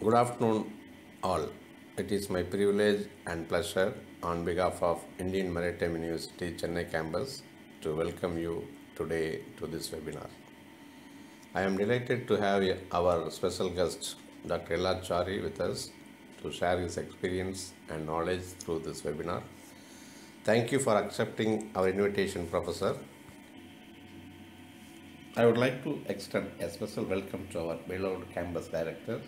Good afternoon, all. It is my privilege and pleasure on behalf of Indian Maritime University Chennai campus to welcome you today to this webinar. I am delighted to have our special guest, Dr. L. R. Chari, with us to share his experience and knowledge through this webinar. Thank you for accepting our invitation, Professor. I would like to extend a special welcome to our beloved campus director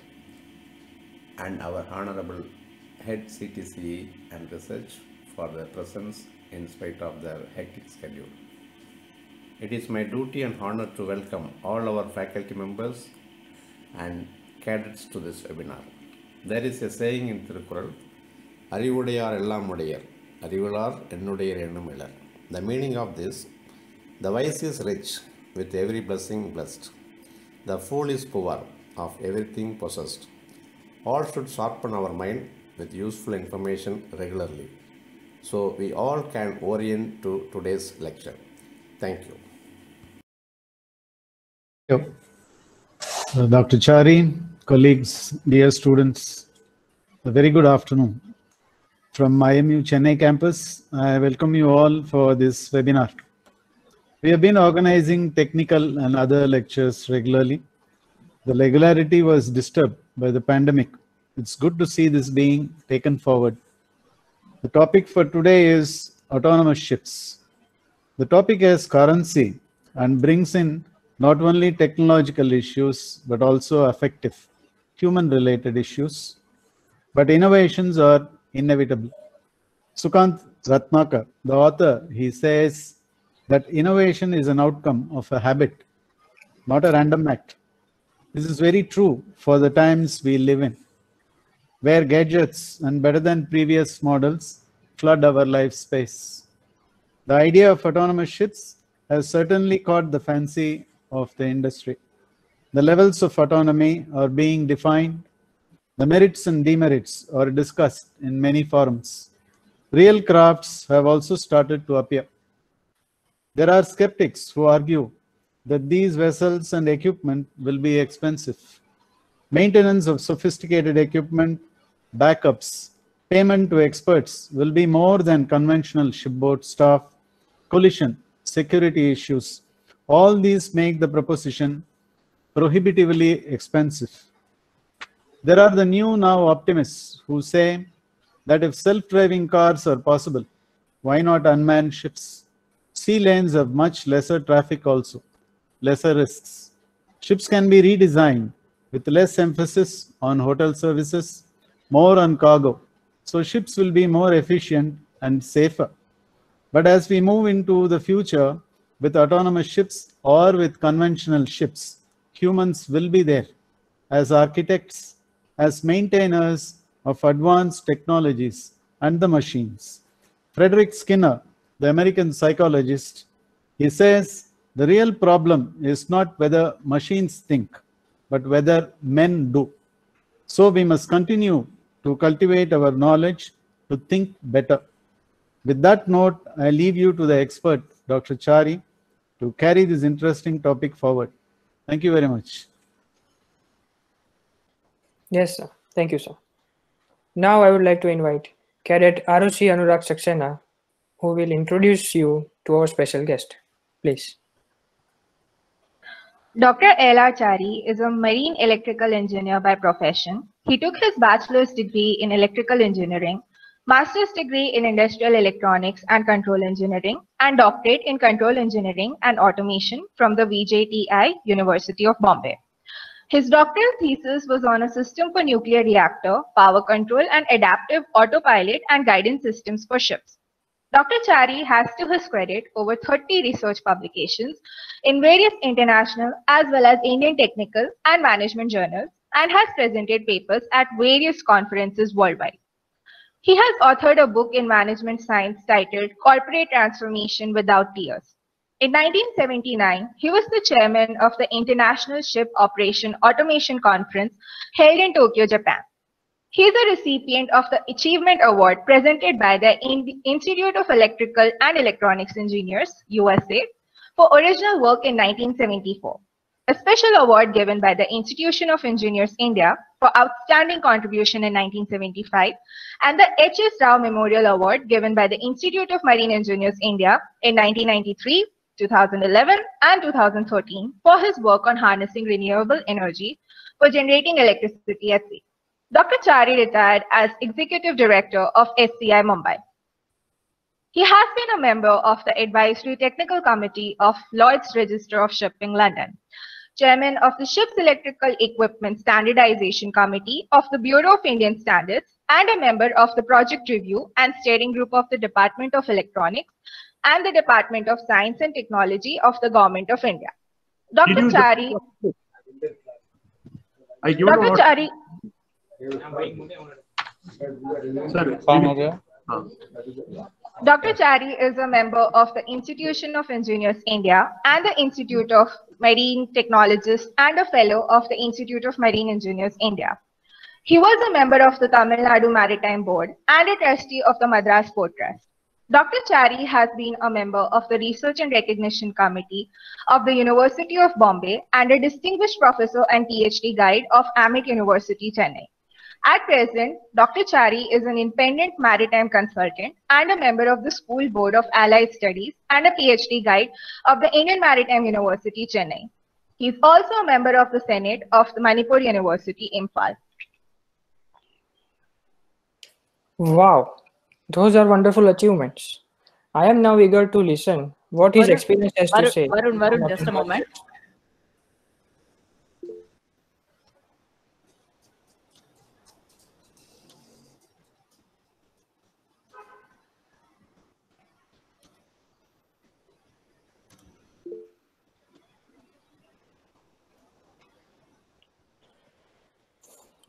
and our Honorable Head CTC and Research for their presence in spite of their hectic schedule. It is my duty and honor to welcome all our faculty members and cadets to this webinar. There is a saying in Tirukural, Arivudaiyar Ellam Udaiyar, Arivular ennudeyar Ennum Ilar. The meaning of this, the wise is rich, with every blessing blessed. The fool is poor, of everything possessed. All should sharpen our mind with useful information regularly. So we all can orient to today's lecture. Thank you. you. Uh, Dr. Chari, colleagues, dear students, a very good afternoon. From IMU Chennai campus, I welcome you all for this webinar. We have been organizing technical and other lectures regularly. The regularity was disturbed by the pandemic. It's good to see this being taken forward. The topic for today is autonomous ships. The topic has currency and brings in not only technological issues but also affective, human related issues. But innovations are inevitable. Sukant Ratnakar, the author, he says that innovation is an outcome of a habit, not a random act. This is very true for the times we live in, where gadgets and better than previous models flood our life space. The idea of autonomous ships has certainly caught the fancy of the industry. The levels of autonomy are being defined. The merits and demerits are discussed in many forums. Real crafts have also started to appear. There are skeptics who argue that these vessels and equipment will be expensive. Maintenance of sophisticated equipment, backups, payment to experts will be more than conventional shipboard staff, collision, security issues. All these make the proposition prohibitively expensive. There are the new now optimists who say that if self-driving cars are possible, why not unmanned ships? Sea lanes have much lesser traffic also, lesser risks. Ships can be redesigned with less emphasis on hotel services, more on cargo. So ships will be more efficient and safer. But as we move into the future with autonomous ships or with conventional ships, humans will be there as architects, as maintainers of advanced technologies and the machines. Frederick Skinner, the American psychologist, he says the real problem is not whether machines think, but whether men do. So we must continue to cultivate our knowledge to think better. With that note, I leave you to the expert, Dr. Chari, to carry this interesting topic forward. Thank you very much. Yes, sir. Thank you, sir. Now I would like to invite Cadet Arushi Anurag Saxena, who will introduce you to our special guest. Please. Dr. L. R. Chari is a marine electrical engineer by profession. He took his bachelor's degree in electrical engineering, master's degree in industrial electronics and control engineering, and doctorate in control engineering and automation from the VJTI University of Bombay. His doctoral thesis was on a system for nuclear reactor, power control, and adaptive autopilot and guidance systems for ships. Dr. Chari has to his credit over 30 research publications in various international as well as Indian technical and management journals and has presented papers at various conferences worldwide. He has authored a book in management science titled Corporate Transformation Without Tears. In 1979, he was the chairman of the International Ship Operation Automation Conference held in Tokyo, Japan. He is a recipient of the Achievement Award presented by the Institute of Electrical and Electronics Engineers, USA, for original work in 1974. A special award given by the Institution of Engineers India for outstanding contribution in 1975 and the H.S. Rao Memorial Award given by the Institute of Marine Engineers India in 1993, 2011 and 2013 for his work on harnessing renewable energy for generating electricity at sea. Dr. Chari retired as Executive Director of SCI Mumbai. He has been a member of the Advisory Technical Committee of Lloyd's Register of Shipping London, Chairman of the Ship's Electrical Equipment Standardization Committee of the Bureau of Indian Standards, and a member of the Project Review and Steering Group of the Department of Electronics and the Department of Science and Technology of the Government of India. Dr. Chari, I give Dr. Chari, Dr. Chari is a member of the Institution of Engineers India and the Institute of Marine Technologists and a fellow of the Institute of Marine Engineers India. He was a member of the Tamil Nadu Maritime Board and a trustee of the Madras Port Trust. Dr. Chari has been a member of the Research and Recognition Committee of the University of Bombay and a distinguished professor and PhD guide of AMET University, Chennai. At present, Dr. Chari is an independent maritime consultant and a member of the School Board of Allied Studies and a PhD guide of the Indian Maritime University, Chennai. He is also a member of the Senate of the Manipur University, Imphal. Wow, those are wonderful achievements. I am now eager to listen what his Varun, experience has to say. Varun, Varun, just a moment.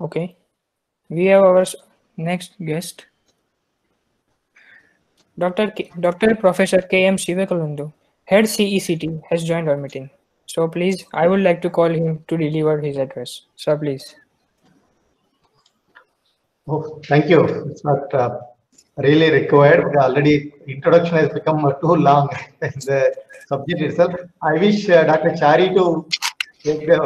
Okay, we have our next guest, Dr. K- Dr. Professor K. M. Sivakalundu, head CECT, has joined our meeting. So please, I would like to call him to deliver his address. Sir, please. Oh, thank you. It's not uh, really required. Already introduction has become uh, too long in the subject itself. I wish uh, Dr. Chari to take the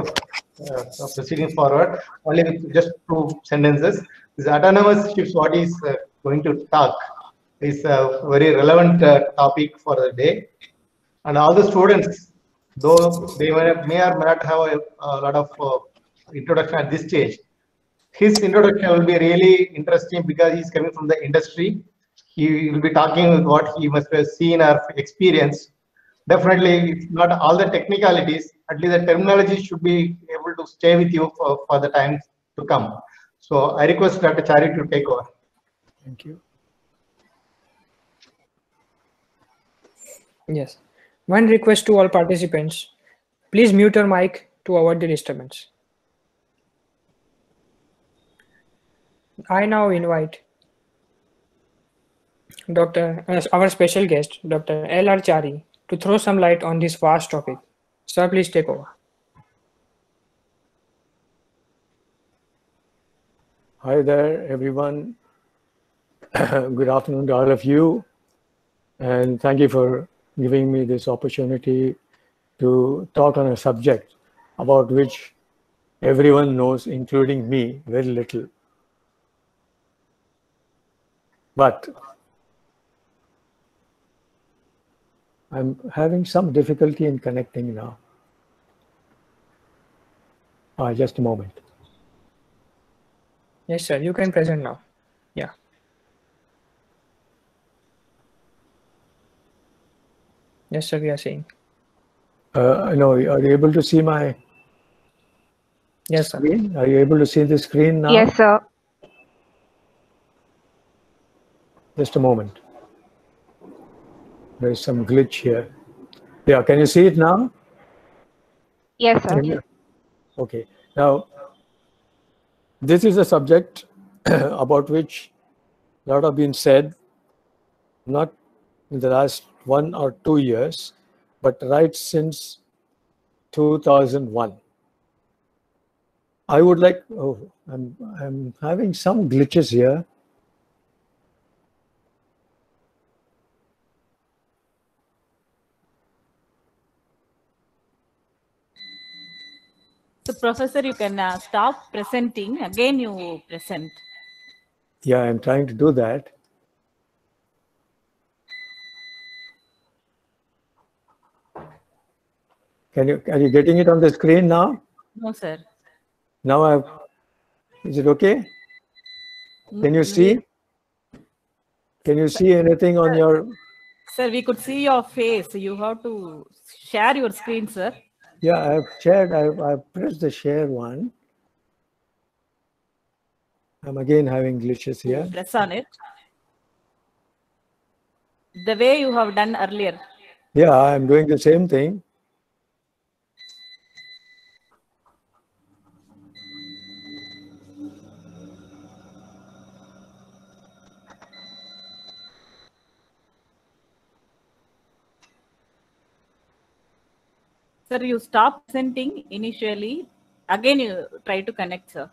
uh, proceedings forward. Only with just two sentences. This autonomous ships, what is uh, going to talk is a very relevant uh, topic for the day. And all the students, though they may, or may not have a, a lot of introduction at this stage, his introduction will be really interesting because he's coming from the industry. He will be talking with what he must have seen or experienced. Definitely, it's not all the technicalities, at least the terminology should be able to stay with you for, for the time to come. So I request Dr. Chari to take over. Thank you. Yes. One request to all participants, please mute your mic to avoid the disturbance. I now invite Dr. as uh, our special guest, Dr. L. R. Chari, to throw some light on this vast topic. Sir, please take over. Hi there, everyone. Good afternoon to all of you. And thank you for giving me this opportunity to talk on a subject about which everyone knows, including me, very little. But I'm having some difficulty in connecting now. Ah, just a moment. Yes, sir, you can present now. Yeah. Yes, sir, we are seeing. Uh, I know, are you able to see my Yes, sir. screen? Are you able to see the screen now? Yes, sir. Just a moment. There is some glitch here. Yeah, can you see it now? Yes, sir. Okay. Now, this is a subject about which a lot have been said, not in the last one or two years, but right since 2001. I would like, oh, I'm, I'm having some glitches here. Professor, you can uh, stop presenting. Again, you present. Yeah, I'm trying to do that. Can you, are you getting it on the screen now? No, sir. Now I've, is it okay? Can you see? Can you see anything on your, Sir, we could see your face. You have to share your screen, sir. Yeah, I've shared, I've, I've pressed the share one. I'm again having glitches here. Press on it. The way you have done earlier. Yeah, I'm doing the same thing. Sir, you stop presenting initially. Again, you try to connect, sir.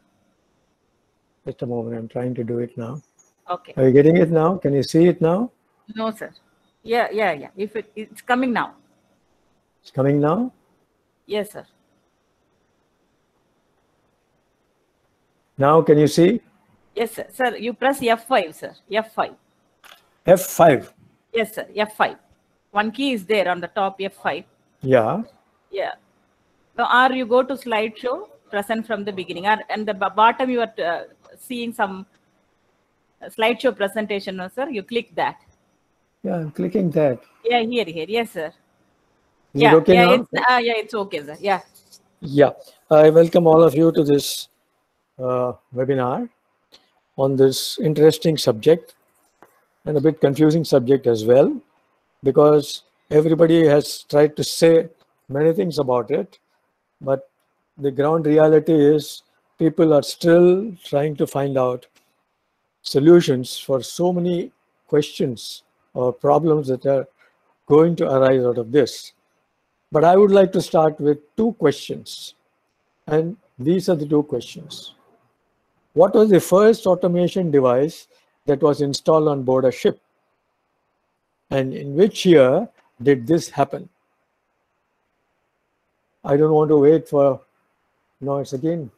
Just a moment, I'm trying to do it now. Okay. Are you getting it now? Can you see it now? No, sir. Yeah, yeah, yeah. If it, it's coming now. It's coming now? Yes, sir. Now can you see? Yes, sir. Sir, you press F5, sir. F5. F5. Yes, sir. F5. One key is there on the top, F5. Yeah. Yeah. Now, or you go to slideshow, present from the beginning. Or, and the bottom, you are uh, seeing some uh, slideshow presentation, no, sir. You click that. Yeah, I'm clicking that. Yeah, here, here. Yes, sir. Is yeah, it okay yeah, now? it's, uh, yeah, it's okay, sir. Yeah. Yeah, I welcome all of you to this uh, webinar on this interesting subject and a bit confusing subject as well, because everybody has tried to say many things about it, but the ground reality is people are still trying to find out solutions for so many questions or problems that are going to arise out of this. But I would like to start with two questions. And these are the two questions. What was the first automation device that was installed on board a ship? And in which year did this happen? I don't want to wait for, no, it's again.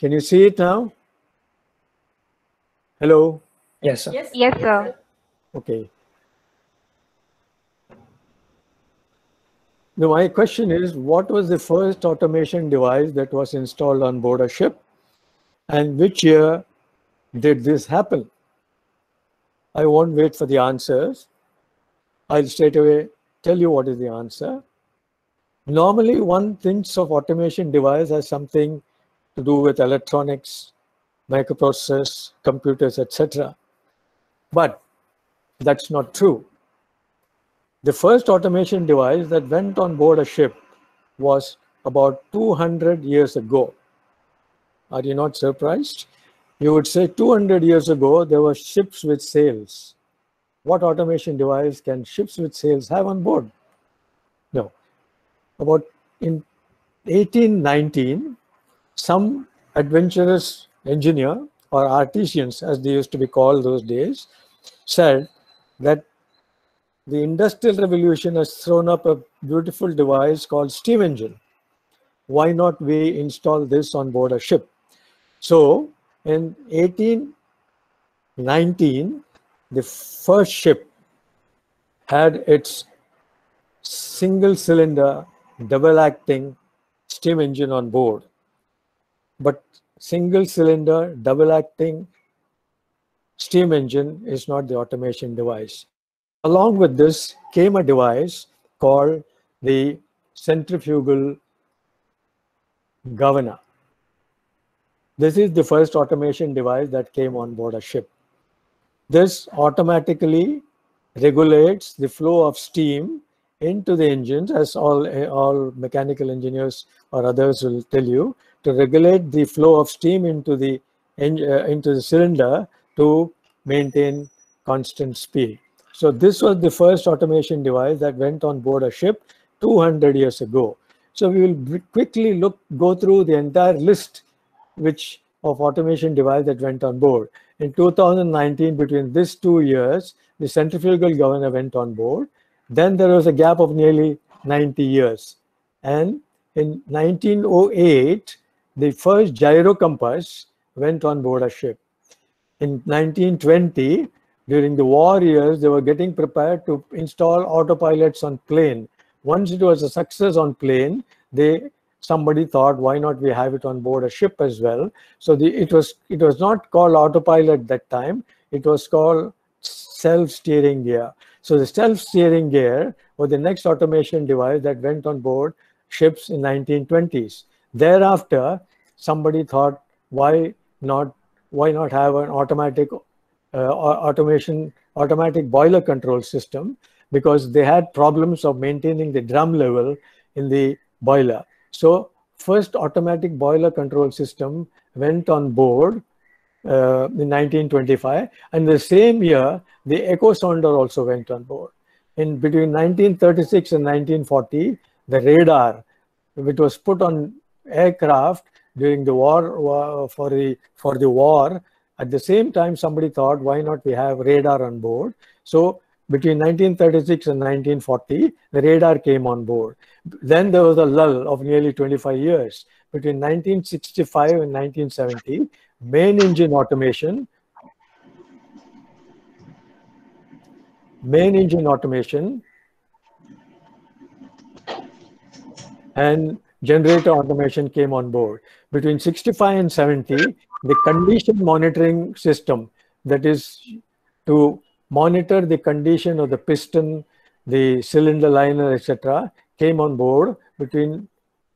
Can you see it now? Hello? Yes, sir. Yes. Yes, sir. Okay. Now, my question is, what was the first automation device that was installed on board a ship? And which year did this happen? I won't wait for the answers. I'll straight away tell you what is the answer. Normally, one thinks of automation device as something to do with electronics, microprocessors, computers, etc. But that's not true. The first automation device that went on board a ship was about 200 years ago. Are you not surprised? You would say 200 years ago, there were ships with sails. What automation device can ships with sails have on board? No. About in 1819, some adventurous engineer or artisans, as they used to be called those days, said that the industrial revolution has thrown up a beautiful device called steam engine. Why not we install this on board a ship? So in 1819, the first ship had its single cylinder double acting steam engine on board. Single cylinder double acting steam engine is not the automation device. Along with this came a device called the centrifugal governor. This is the first automation device that came on board a ship. This automatically regulates the flow of steam into the engines, as all, all mechanical engineers or others will tell you, to regulate the flow of steam into the uh, into the cylinder to maintain constant speed. So this was the first automation device that went on board a ship 200 years ago. So we will quickly look go through the entire list which of automation device that went on board. In 2019, between these two years, the centrifugal governor went on board. Then there was a gap of nearly 90 years. And in 1908, the first gyro compass went on board a ship. In 1920, during the war years, they were getting prepared to install autopilots on plane. Once it was a success on plane, they somebody thought, why not we have it on board a ship as well? So the, it was it was not called autopilot that time. It was called self-steering gear. So the self-steering gear was the next automation device that went on board ships in 1920s. Thereafter, somebody thought, why not why not have an automatic uh, automation automatic boiler control system because they had problems of maintaining the drum level in the boiler. So first automatic boiler control system went on board uh, in 1925 and the same year the echo sounder also went on board. In between 1936 and 1940 the radar which was put on aircraft during the war for the for the war. At the same time somebody thought why not we have radar on board? So between 1936 and 1940 the radar came on board. Then there was a lull of nearly 25 years. Between 1965 and 1970 main engine automation main engine automation and generator automation came on board. Between 65 and 70, the condition monitoring system, that is to monitor the condition of the piston, the cylinder liner, etc., came on board between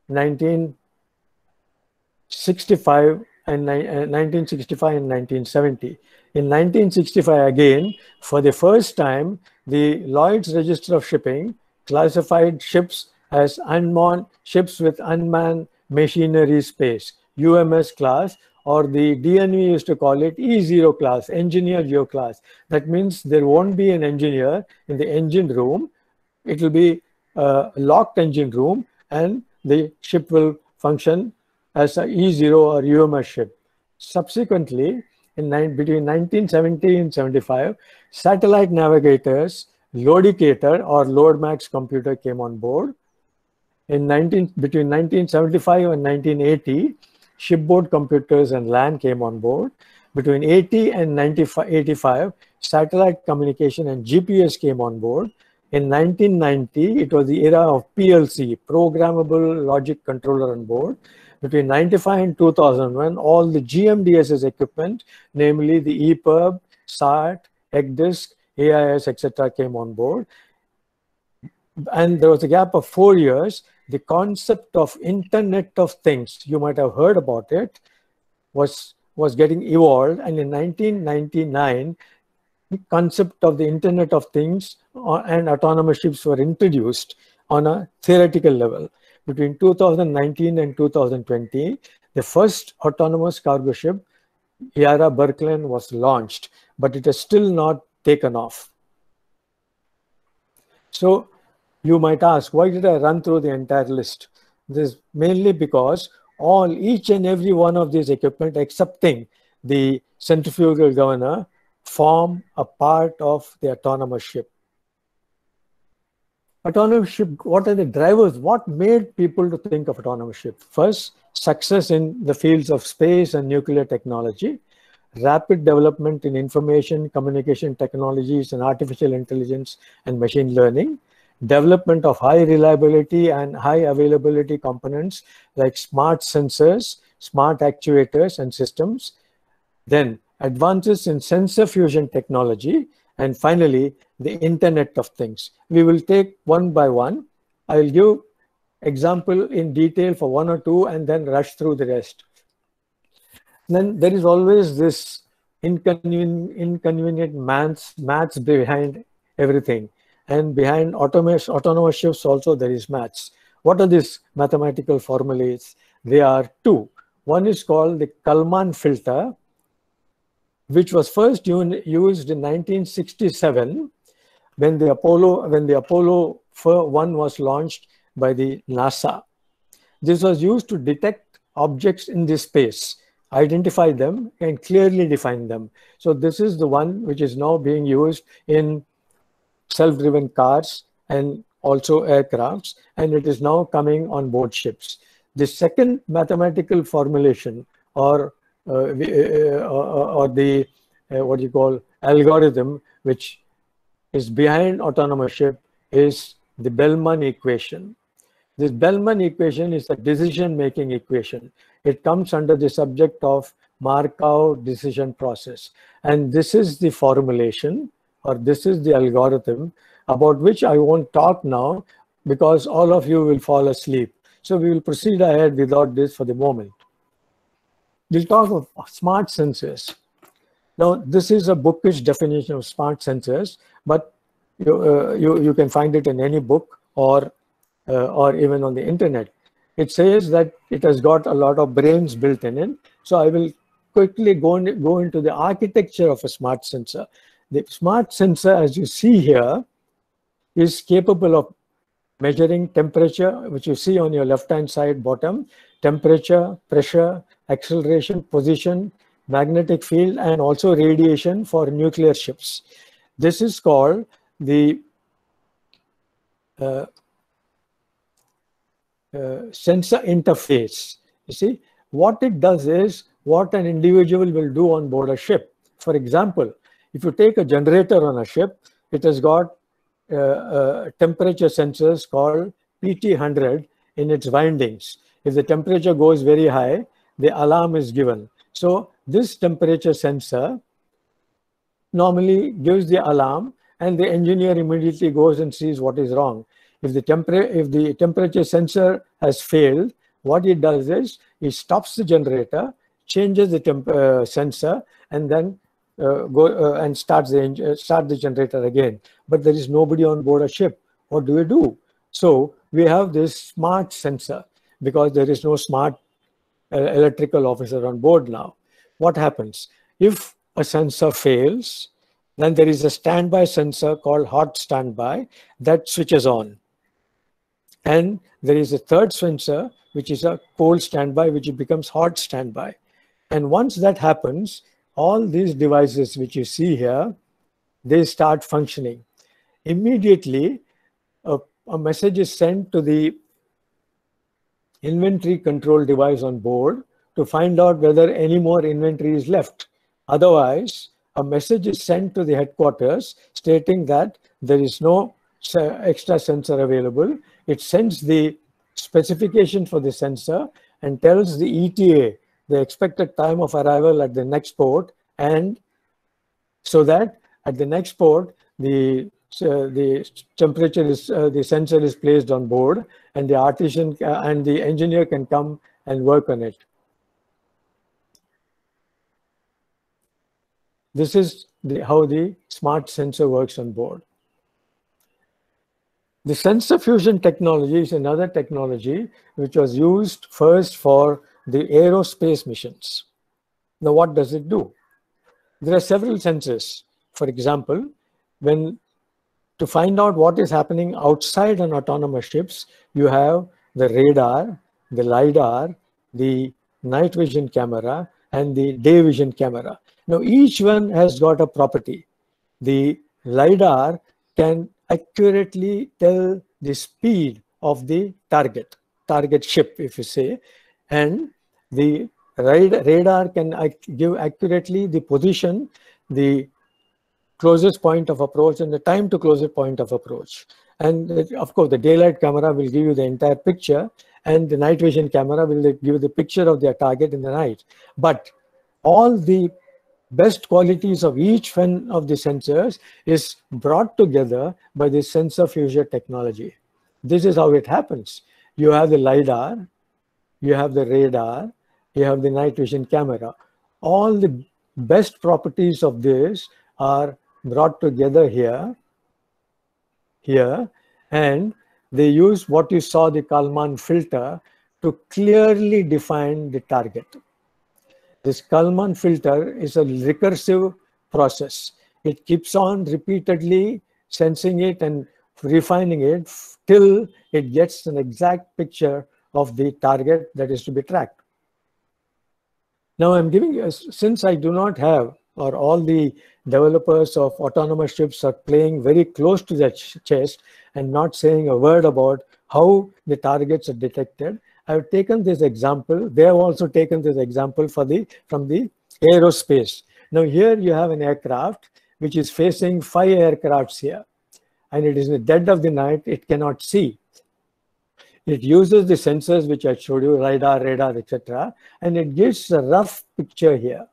1965 and 1965 uh, and 1970. In 1965, again, for the first time, the Lloyd's Register of Shipping classified ships as unmanned ships with unmanned machinery space, UMS class, or the DNV used to call it E0 class, engineer geo class. That means there won't be an engineer in the engine room. It will be a locked engine room and the ship will function as a E0 or UMS ship. Subsequently, in nine, between 1970 and 75, satellite navigators, Loadicator or LoadMax computer came on board in 19, between 1975 and 1980, shipboard computers and LAN came on board. Between 80 and 85, satellite communication and GPS came on board. In 1990, it was the era of PLC, Programmable Logic Controller on board. Between 95 and 2001, all the GMDSS equipment, namely the EPIRB, SART, ECDIS, AIS, etc., came on board. And there was a gap of four years the concept of internet of things you might have heard about it was was getting evolved and in 1999 the concept of the internet of things uh, and autonomous ships were introduced on a theoretical level. Between 2019 and 2020 the first autonomous cargo ship Yara Birkeland was launched but it has still not taken off. So you might ask, why did I run through the entire list? This is mainly because all, each and every one of these equipment, excepting the centrifugal governor, form a part of the autonomous ship. Autonomous ship, what are the drivers? What made people to think of autonomous ship? First, success in the fields of space and nuclear technology, rapid development in information, communication technologies and artificial intelligence and machine learning, development of high reliability and high availability components like smart sensors, smart actuators and systems, then advances in sensor fusion technology, and finally, the Internet of Things. We will take one by one. I'll give example in detail for one or two and then rush through the rest. Then there is always this inconvenient, inconvenient maths, maths behind everything and behind autonomous, shifts also there is maths. What are these mathematical formulas? They are two. One is called the Kalman filter which was first used in 1967 when the Apollo when the Apollo 1 was launched by the NASA. This was used to detect objects in the space, identify them, and clearly define them. So this is the one which is now being used in self-driven cars and also aircrafts, and it is now coming on board ships. The second mathematical formulation or uh, uh, or the uh, what you call algorithm which is behind autonomous ship is the Bellman equation. This Bellman equation is a decision-making equation. It comes under the subject of Markov decision process. And this is the formulation or this is the algorithm about which I won't talk now because all of you will fall asleep. So we will proceed ahead without this for the moment. We'll talk of smart sensors. Now, this is a bookish definition of smart sensors, but you, uh, you, you can find it in any book or, uh, or even on the internet. It says that it has got a lot of brains built in it. So I will quickly go, in, go into the architecture of a smart sensor. The smart sensor, as you see here, is capable of measuring temperature, which you see on your left-hand side bottom, temperature, pressure, acceleration, position, magnetic field, and also radiation for nuclear ships. This is called the uh, uh, sensor interface. You see, what it does is what an individual will do on board a ship. For example, if you take a generator on a ship, it has got uh, uh, temperature sensors called PT100 in its windings. If the temperature goes very high, the alarm is given. So this temperature sensor normally gives the alarm and the engineer immediately goes and sees what is wrong. If the, temper if the temperature sensor has failed, what it does is it stops the generator, changes the uh, sensor, and then go uh, and starts the uh, start the generator again. But there is nobody on board a ship. What do we do? So we have this smart sensor because there is no smart uh, electrical officer on board now. What happens if a sensor fails? Then there is a standby sensor called hot standby that switches on. And there is a third sensor, which is a cold standby, which becomes hot standby. And once that happens, all these devices which you see here, they start functioning. Immediately, a, a message is sent to the inventory control device on board to find out whether any more inventory is left. Otherwise, a message is sent to the headquarters stating that there is no extra sensor available. It sends the specification for the sensor and tells the ETA the expected time of arrival at the next port and so that at the next port the uh, the temperature is uh, the sensor is placed on board and the artisan uh, and the engineer can come and work on it This is the, how the smart sensor works on board. The sensor fusion technology is another technology which was used first for the aerospace missions. Now, what does it do? There are several sensors. For example, when to find out what is happening outside an autonomous ships, you have the radar, the LiDAR, the night vision camera, and the day vision camera. Now, each one has got a property. The LiDAR can accurately tell the speed of the target, target ship, if you say, and the radar can give accurately the position, the closest point of approach and the time to closest point of approach. And of course, the daylight camera will give you the entire picture and the night vision camera will give you the picture of their target in the night. But all the best qualities of each one of the sensors is brought together by the sensor fusion technology. This is how it happens. You have the LiDAR, you have the radar, you have the night vision camera. All the best properties of this are brought together here, here, and they use what you saw the Kalman filter to clearly define the target. This Kalman filter is a recursive process. It keeps on repeatedly sensing it and refining it till it gets an exact picture of the target that is to be tracked. Now I'm giving you, since I do not have, or all the developers of autonomous ships are playing very close to their ch chest and not saying a word about how the targets are detected. I've taken this example. They have also taken this example for the from the aerospace. Now here you have an aircraft which is facing five aircrafts here. And it is in the dead of the night, it cannot see. It uses the sensors which I showed you, radar, radar, etc. And it gives a rough picture here.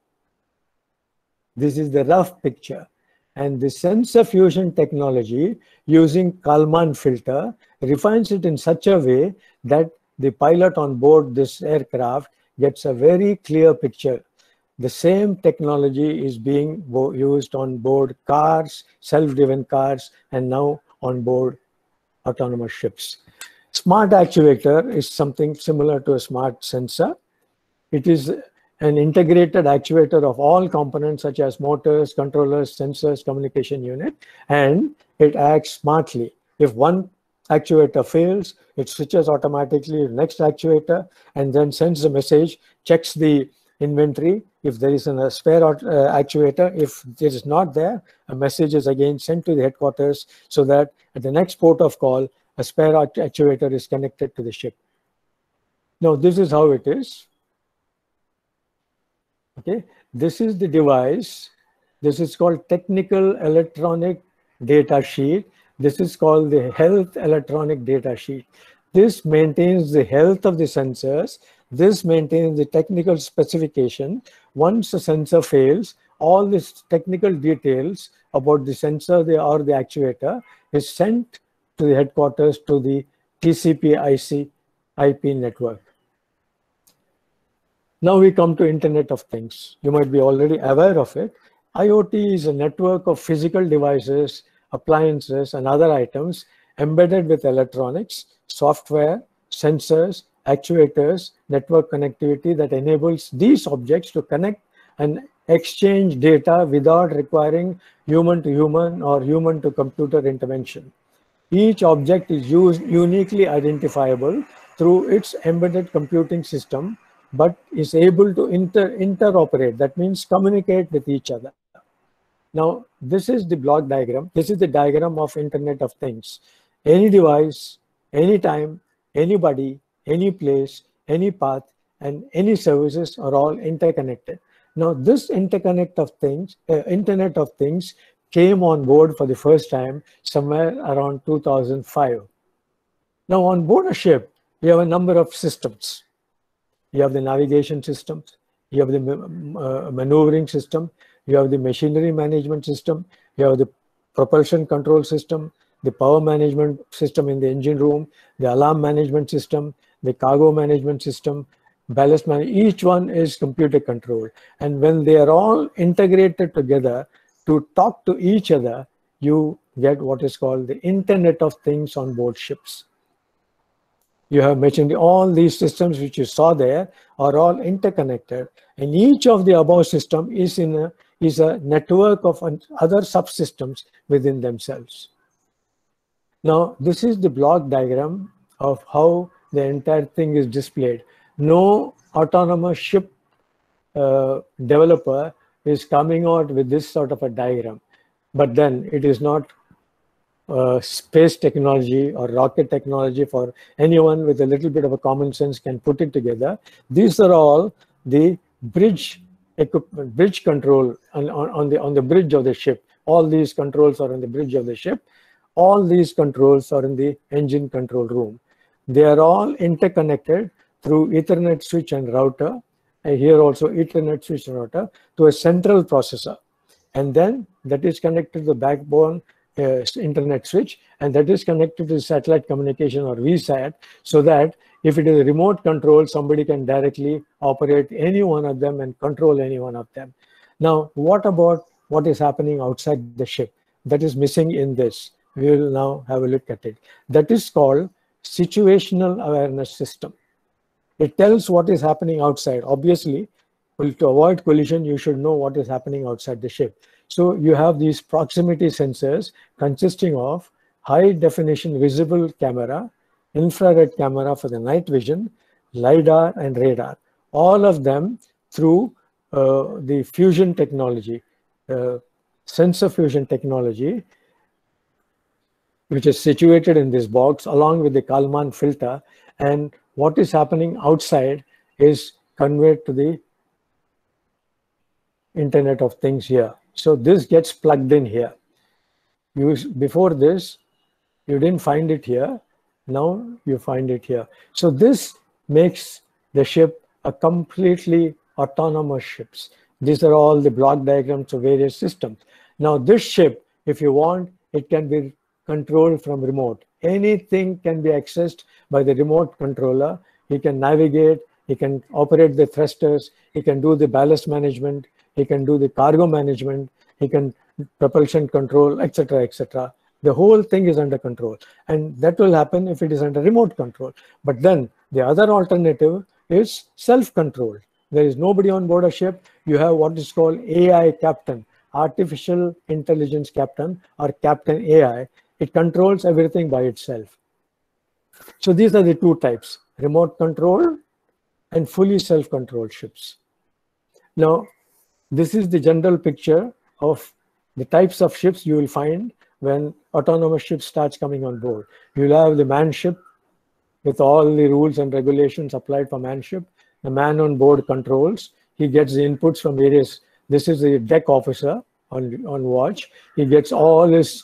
This is the rough picture. And the sensor fusion technology using Kalman filter refines it in such a way that the pilot on board this aircraft gets a very clear picture. The same technology is being used on board cars, self-driven cars, and now on board autonomous ships. Smart actuator is something similar to a smart sensor. It is an integrated actuator of all components such as motors, controllers, sensors, communication unit, and it acts smartly. If one actuator fails, it switches automatically to the next actuator and then sends a message, checks the inventory. If there is a spare uh, actuator, if it is not there, a message is again sent to the headquarters so that at the next port of call, a spare actuator is connected to the ship. Now, this is how it is. Okay, this is the device. This is called technical electronic data sheet. This is called the health electronic data sheet. This maintains the health of the sensors. This maintains the technical specification. Once the sensor fails, all these technical details about the sensor or the actuator is sent to the headquarters to the TCP IC IP network. Now we come to Internet of Things. You might be already aware of it. IoT is a network of physical devices, appliances, and other items embedded with electronics, software, sensors, actuators, network connectivity that enables these objects to connect and exchange data without requiring human to human or human to computer intervention. Each object is used uniquely identifiable through its embedded computing system but is able to inter interoperate. That means communicate with each other. Now, this is the block diagram. This is the diagram of Internet of Things. Any device, anytime, anybody, any place, any path, and any services are all interconnected. Now, this interconnect of things, uh, Internet of Things came on board for the first time somewhere around 2005. Now, on board a ship, we have a number of systems you have the navigation systems, you have the uh, maneuvering system, you have the machinery management system, you have the propulsion control system, the power management system in the engine room, the alarm management system, the cargo management system, ballast management, each one is computer controlled. And when they are all integrated together to talk to each other, you get what is called the Internet of Things on board ships. You have mentioned all these systems which you saw there are all interconnected and each of the above system is in a is a network of other subsystems within themselves. Now this is the block diagram of how the entire thing is displayed. No autonomous ship uh, developer is coming out with this sort of a diagram but then it is not uh, space technology or rocket technology for anyone with a little bit of a common sense can put it together. These are all the bridge equipment, bridge control on, on, on, the on the bridge of the ship. All these controls are on the bridge of the ship. All these controls are in the engine control room. They are all interconnected through Ethernet switch and router. Here also Ethernet switch router to a central processor. And then that is connected to the backbone uh, internet switch and that is connected to satellite communication or VSAT so that if it is remote control, somebody can directly operate any one of them and control any one of them. Now, what about what is happening outside the ship? That is missing in this. We will now have a look at it. That is called situational awareness system. It tells what is happening outside. Obviously, to avoid collision, you should know what is happening outside the ship. So you have these proximity sensors consisting of high definition visible camera, infrared camera for the night vision, LiDAR and radar. All of them through uh, the fusion technology, uh, sensor fusion technology, which is situated in this box along with the Kalman filter. And what is happening outside is conveyed to the Internet of Things here. So this gets plugged in here. You, before this, you didn't find it here. Now you find it here. So this makes the ship a completely autonomous ships. These are all the block diagrams of various systems. Now this ship, if you want, it can be controlled from remote. Anything can be accessed by the remote controller. He can navigate, he can operate the thrusters, he can do the ballast management, he can do the cargo management, he can propulsion control, etc., etc. The whole thing is under control. And that will happen if it is under remote control. But then the other alternative is self-control. There is nobody on board a ship. You have what is called AI captain, artificial intelligence captain or captain AI. It controls everything by itself. So these are the two types, remote control and fully self-controlled ships. Now, this is the general picture of the types of ships you will find when autonomous ships starts coming on board. You'll have the man ship with all the rules and regulations applied for man ship. The man on board controls. He gets the inputs from various. This is the deck officer on, on watch. He gets all his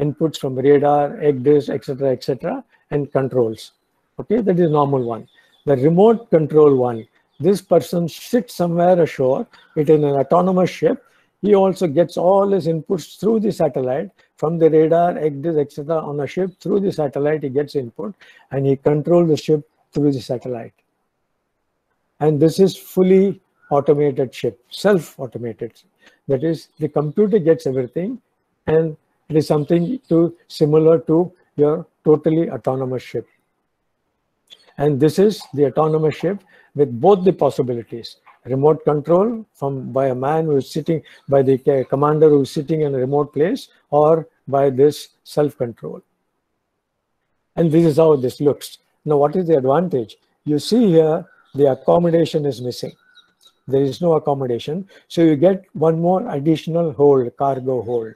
inputs from radar, ECDIS, etc., etc., and controls. Okay, that is normal one. The remote control one, this person sits somewhere ashore. It is an autonomous ship. He also gets all his inputs through the satellite from the radar, ECDIS, etc. on a ship. Through the satellite, he gets input and he controls the ship through the satellite. And this is fully automated ship, self-automated. That is, the computer gets everything and it is something to similar to your totally autonomous ship. And this is the autonomous ship with both the possibilities. Remote control from by a man who is sitting by the commander who is sitting in a remote place or by this self-control. And this is how this looks. Now what is the advantage? You see here the accommodation is missing. There is no accommodation. So you get one more additional hold cargo hold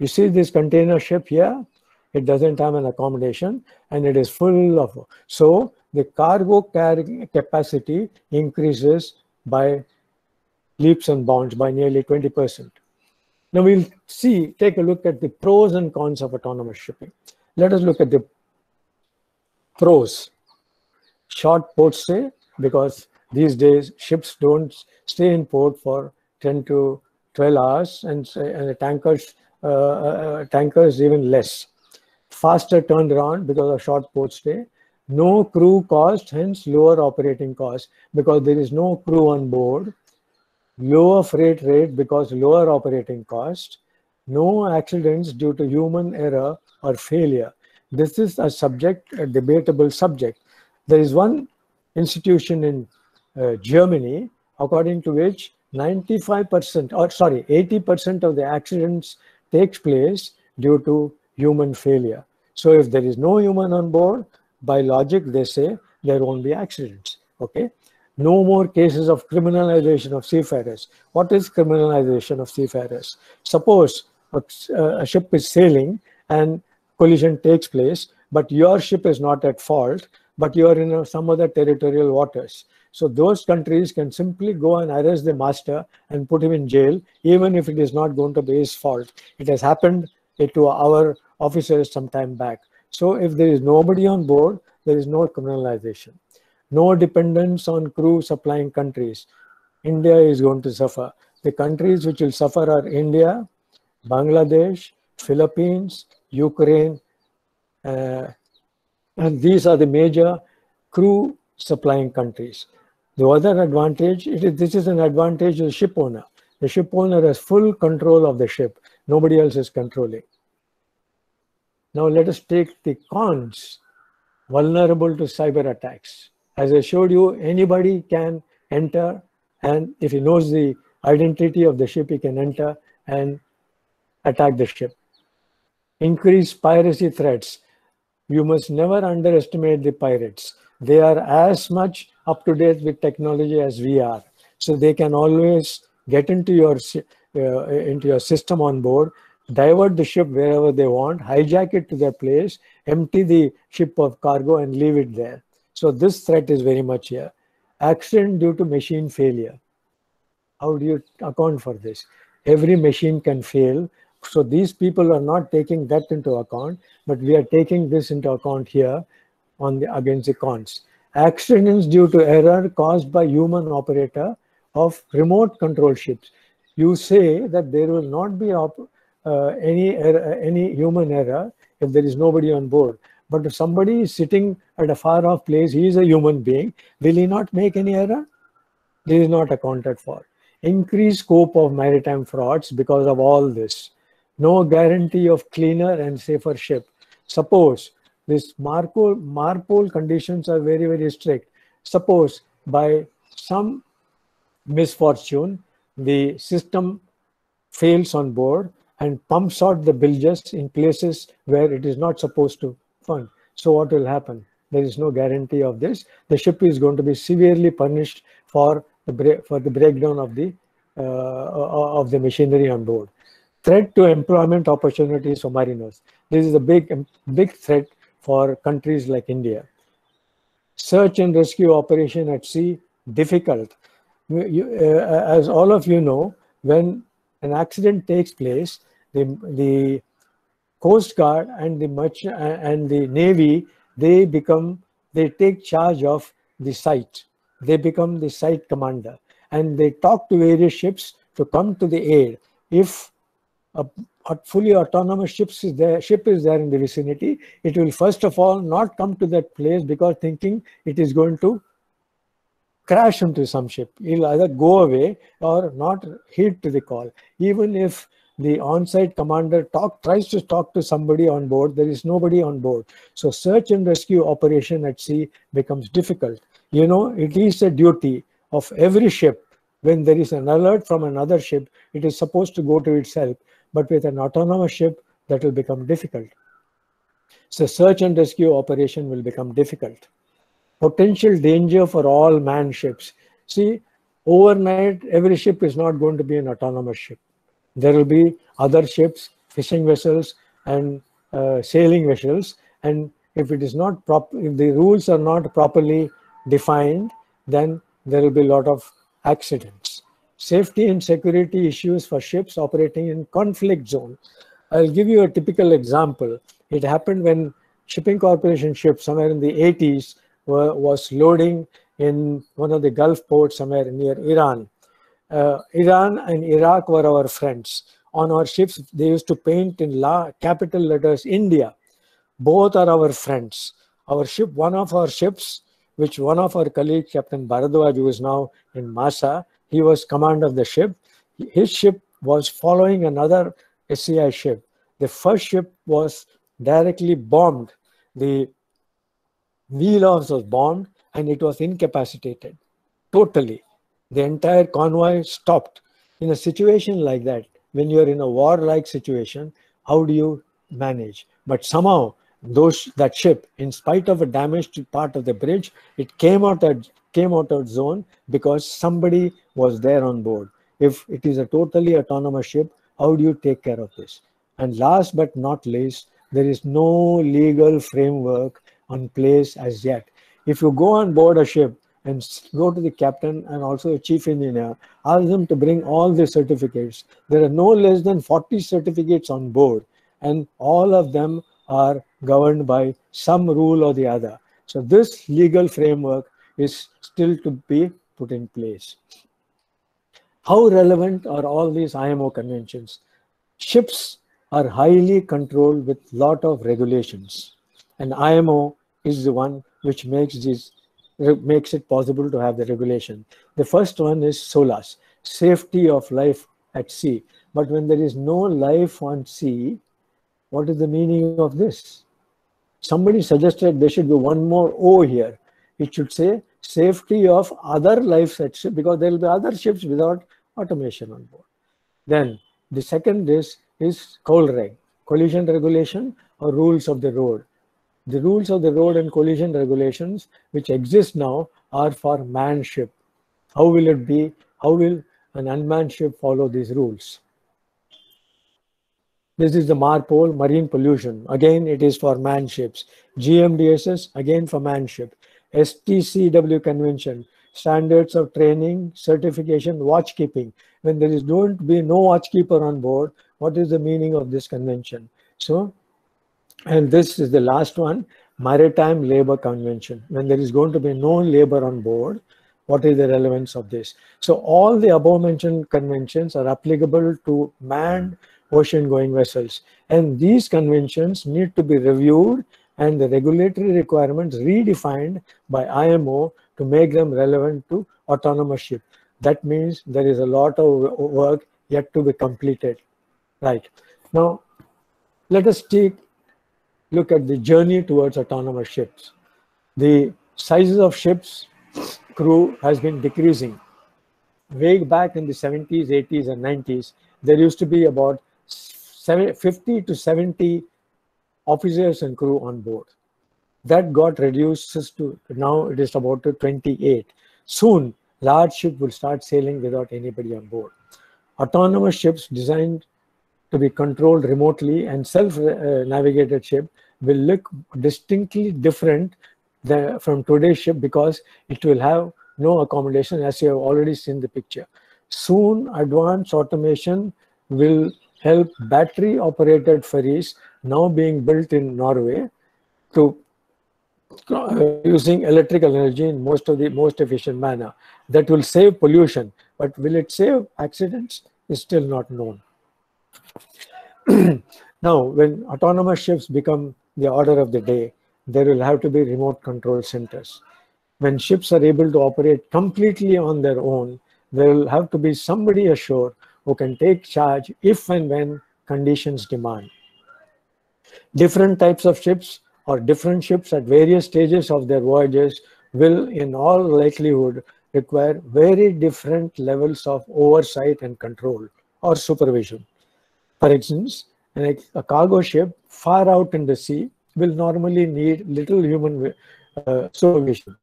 you see this container ship here it doesn't have an accommodation and it is full of so the cargo capacity increases by leaps and bounds by nearly 20%. Now we'll see, take a look at the pros and cons of autonomous shipping. Let us look at the pros. Short port stay, because these days ships don't stay in port for 10 to 12 hours and, and tankers, uh, uh, Uh, uh, uh, tankers even less. Faster turnaround because of short port stay no crew cost, hence lower operating cost because there is no crew on board, lower freight rate because lower operating cost, no accidents due to human error or failure. This is a subject, a debatable subject. There is one institution in uh, Germany, according to which 95% or sorry, 80% of the accidents takes place due to human failure. So if there is no human on board, by logic, they say there won't be accidents. Okay. No more cases of criminalization of seafarers. What is criminalization of seafarers? Suppose a, a ship is sailing and collision takes place, but your ship is not at fault, but you are in some other territorial waters. So those countries can simply go and arrest the master and put him in jail, even if it is not going to be his fault. It has happened to our officers some time back. So if there is nobody on board, there is no criminalization. No dependence on crew supplying countries. India is going to suffer. The countries which will suffer are India, Bangladesh, Philippines, Ukraine, uh, and these are the major crew supplying countries. The other advantage, this is an advantage to the ship owner. The ship owner has full control of the ship. Nobody else is controlling. Now let us take the cons, vulnerable to cyber attacks. As I showed you, anybody can enter And if he knows the identity of the ship, he can enter and attack the ship. Increase piracy threats. You must never underestimate the pirates. They are as much up to date with technology as we are. So they can always get into your uh, into your system on board, divert the ship wherever they want, hijack it to their place, empty the ship of cargo and leave it there. So this threat is very much here. Accident due to machine failure. How do you account for this? Every machine can fail. So these people are not taking that into account, but we are taking this into account here on the against the cons. Accidents due to error caused by human operator of remote control ships. You say that there will not be uh, any error, any human error if there is nobody on board. But if somebody is sitting at a far off place, he is a human being, will he not make any error? This is not accounted for. Increased scope of maritime frauds because of all this. No guarantee of cleaner and safer ship. Suppose this Marpol, Marpol conditions are very, very strict. Suppose by some misfortune, the system fails on board and pumps out the bilges in places where it is not supposed to fund. So what will happen? There is no guarantee of this. The ship is going to be severely punished for the for the breakdown of the uh, of the machinery on board. Threat to employment opportunities for mariners. This is a big big threat for countries like India. Search and rescue operation at sea difficult you, uh, as all of you know, when an accident takes place, the, the Coast Guard and the merchant and the Navy, they become, they take charge of the site. They become the site commander and they talk to various ships to come to the aid. If a, a fully autonomous ship is, there, ship is there in the vicinity, it will first of all not come to that place because thinking it is going to crash into some ship. It'll either go away or not heed to the call. Even if the on-site commander talk, tries to talk to somebody on board, there is nobody on board. So search and rescue operation at sea becomes difficult. You know, it is a duty of every ship when there is an alert from another ship, it is supposed to go to itself. But with an autonomous ship, that will become difficult. So search and rescue operation will become difficult potential danger for all manned ships. See, overnight, every ship is not going to be an autonomous ship. There will be other ships, fishing vessels, and uh, sailing vessels. And if it is not prop, if the rules are not properly defined, then there will be a lot of accidents. Safety and security issues for ships operating in conflict zone. I'll give you a typical example. It happened when shipping corporation ships somewhere in the 80s were, was loading in one of the Gulf ports somewhere near Iran. Uh, Iran and Iraq were our friends. On our ships, they used to paint in la capital letters India. Both are our friends. Our ship, one of our ships, which one of our colleagues, Captain Bharadwaj, who is now in Masa, he was commander of the ship. His ship was following another SCI ship. The first ship was directly bombed. The wheelhouse was bombed and it was incapacitated totally. The entire convoy stopped. In a situation like that, when you're in a war-like situation, how do you manage? But somehow those that ship, in spite of a damaged part of the bridge, it came out of came out of zone because somebody was there on board. If it is a totally autonomous ship, how do you take care of this? And last but not least, there is no legal framework on place as yet. If you go on board a ship and go to the captain and also the chief engineer, ask them to bring all the certificates. There are no less than 40 certificates on board and all of them are governed by some rule or the other. So this legal framework is still to be put in place. How relevant are all these IMO conventions? Ships are highly controlled with lot of regulations and IMO is the one which makes this makes it possible to have the regulation. The first one is SOLAS, safety of life at sea. But when there is no life on sea, what is the meaning of this? Somebody suggested there should be one more O here. It should say safety of other life sets because there will be other ships without automation on board. Then the second is, is COLREG, collision regulation or rules of the road. The rules of the road and collision regulations which exist now are for manned ship. How will it be? How will an unmanned ship follow these rules? This is the MARPOL, marine pollution. Again, it is for manned ships. GMDSS, again for manned ship. STCW convention, standards of training, certification, watchkeeping. When there is don't be no watchkeeper on board, what is the meaning of this convention? So, and this is the last one, Maritime Labor Convention. When there is going to be no labor on board, what is the relevance of this? So all the above mentioned conventions are applicable to manned ocean going vessels. And these conventions need to be reviewed and the regulatory requirements redefined by IMO to make them relevant to autonomous ship. That means there is a lot of work yet to be completed. Right. Now, let us take look at the journey towards autonomous ships. The sizes of ships crew has been decreasing. Way back in the 70s, 80s, and 90s, there used to be about 50 to 70 officers and crew on board. That got reduced to now it is about to 28. Soon, large ship will start sailing without anybody on board. Autonomous ships designed to be controlled remotely and self-navigated ship will look distinctly different than, from today's ship because it will have no accommodation as you have already seen the picture. Soon advanced automation will help battery operated ferries now being built in Norway to using electrical energy in most of the most efficient manner. That will save pollution but will it save accidents is still not known. Now when autonomous ships become the order of the day there will have to be remote control centers. When ships are able to operate completely on their own there will have to be somebody ashore who can take charge if and when conditions demand. Different types of ships or different ships at various stages of their voyages will in all likelihood require very different levels of oversight and control or supervision. For instance, a cargo ship far out in the sea will normally need little human uh, supervision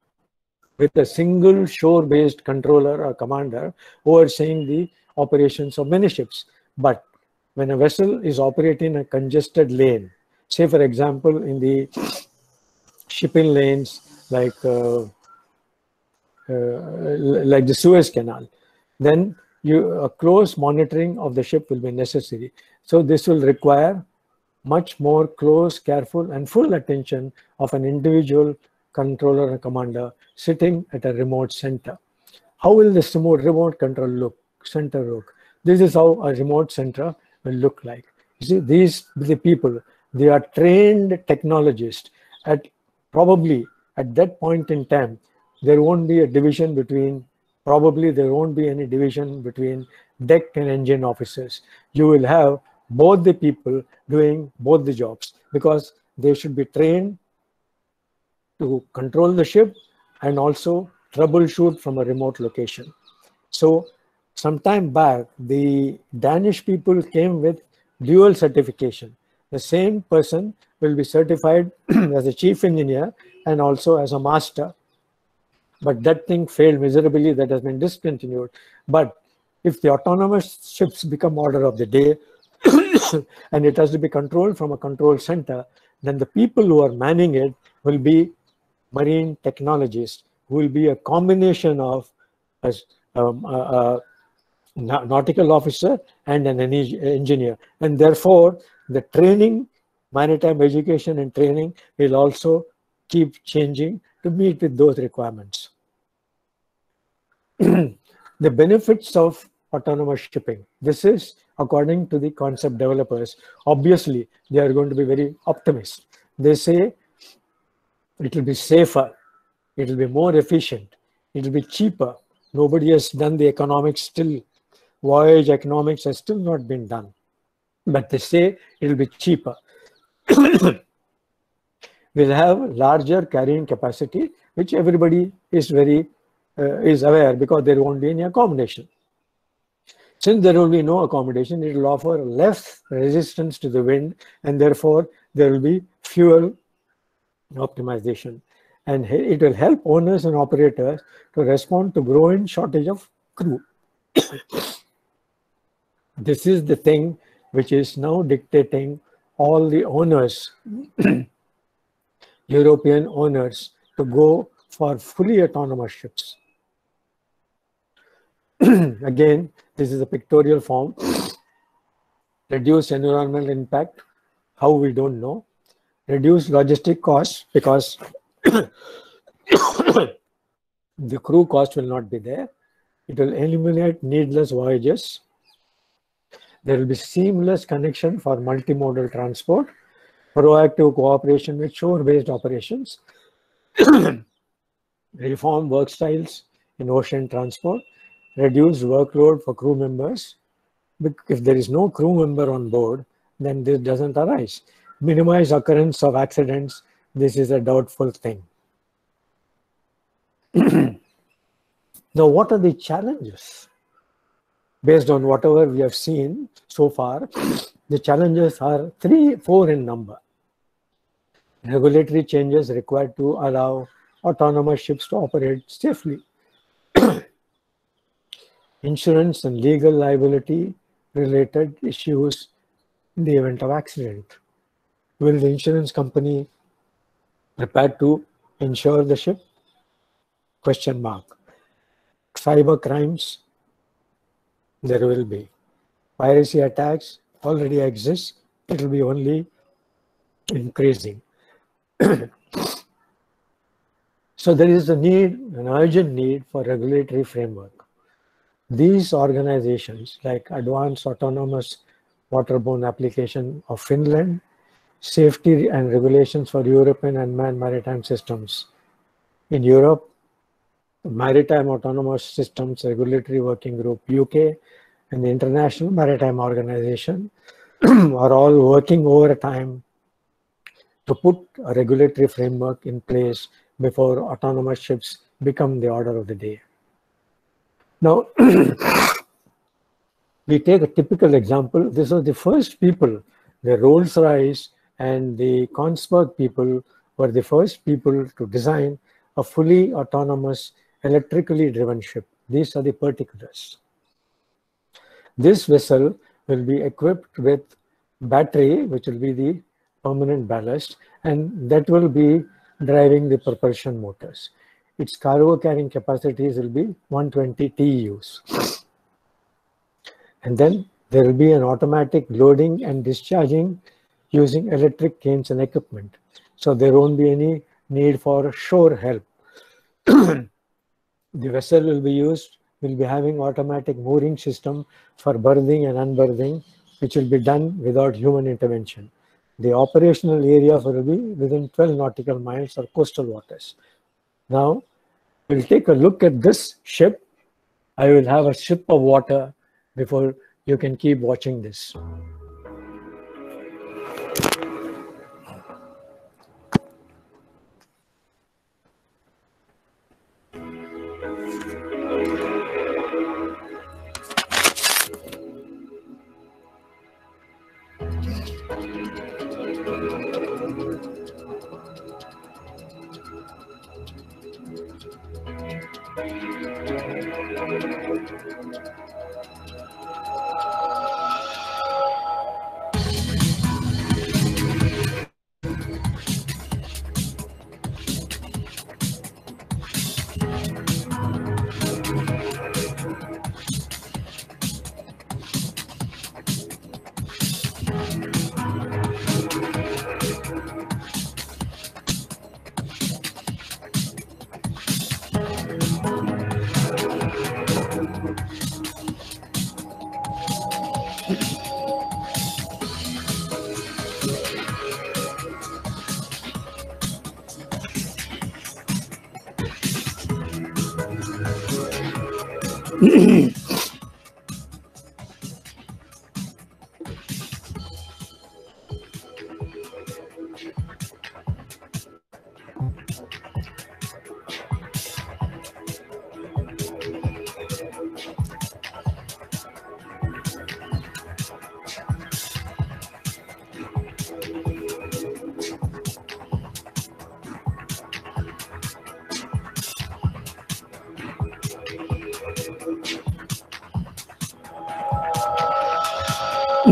with a single shore-based controller or commander overseeing the operations of many ships. But when a vessel is operating in a congested lane, say for example in the shipping lanes like uh, uh, like the Suez Canal, then you, a close monitoring of the ship will be necessary. So this will require much more close, careful, and full attention of an individual controller and commander sitting at a remote center. How will this remote, remote control look? center look. This is how a remote center will look like. You see, these the people, they are trained technologists. At probably at that point in time, there won't be a division between, probably there won't be any division between deck and engine officers. You will have both the people doing both the jobs because they should be trained to control the ship and also troubleshoot from a remote location. So some time back, the Danish people came with dual certification. The same person will be certified as a chief engineer and also as a master. But that thing failed miserably, that has been discontinued. But if the autonomous ships become order of the day, and it has to be controlled from a control center, then the people who are manning it will be marine technologists, who will be a combination of as um, uh, uh, nautical officer and an engineer. And therefore, the training, maritime education and training will also keep changing to meet with those requirements. the benefits of autonomous shipping. This is according to the concept developers. Obviously, they are going to be very optimist. They say it will be safer, it will be more efficient, it will be cheaper. Nobody has done the economics still voyage economics has still not been done. But they say it will be cheaper. we'll have larger carrying capacity, which everybody is very uh, is aware because there won't be any accommodation. Since there will be no accommodation, it will offer less resistance to the wind and therefore there will be fuel optimization. And it will help owners and operators to respond to growing shortage of crew. this is the thing which is now dictating all the owners, European owners, to go for fully autonomous ships. Again, this is a pictorial form. Reduce environmental impact, how we don't know. Reduce logistic costs because the crew cost will not be there. It will eliminate needless voyages. There will be seamless connection for multimodal transport, proactive cooperation with shore-based operations, reform work styles in ocean transport, reduced workload for crew members. If there is no crew member on board, then this doesn't arise. Minimize occurrence of accidents. This is a doubtful thing. now, what are the challenges? Based on whatever we have seen so far, the challenges are three, four in number. Regulatory changes required to allow autonomous ships to operate safely. Insurance and legal liability related issues in the event of accident. Will the insurance company prepared to insure the ship? Question mark. Cyber crimes, there will be. Piracy attacks already exist. It will be only increasing. so there is a need, an urgent need for regulatory framework. These organizations like Advanced Autonomous Waterborne Application of Finland, Safety and Regulations for European Unmanned Maritime Systems in Europe, Maritime Autonomous Systems Regulatory Working Group UK, and the International Maritime Organization are all working overtime to put a regulatory framework in place before autonomous ships become the order of the day. Now, we take a typical example. This was the first people, the Rolls Royce and the Kongsberg people were the first people to design a fully autonomous electrically driven ship. These are the particulars. This vessel will be equipped with battery, which will be the permanent ballast, and that will be driving the propulsion motors. Its cargo carrying capacities will be 120 TEUs. And then there will be an automatic loading and discharging using electric canes and equipment. So there won't be any need for shore help. the vessel will be used, will be having automatic mooring system for berthing and unberthing, which will be done without human intervention. The operational area will be within 12 nautical miles or coastal waters. Now, we'll take a look at this ship. I will have a sip of water before you can keep watching this.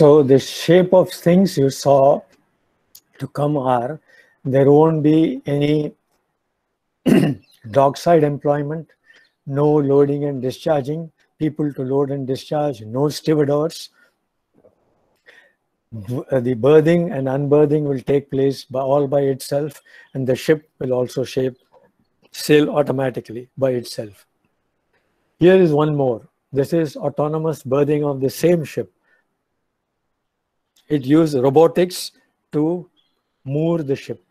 So the shape of things you saw to come are there won't be any dockside employment, no loading and discharging, people to load and discharge, no stevedores. Uh, The berthing and unberthing will take place by all by itself, and the ship will also shape sail automatically by itself. Here is one more. This is autonomous berthing of the same ship it used robotics to moor the ship.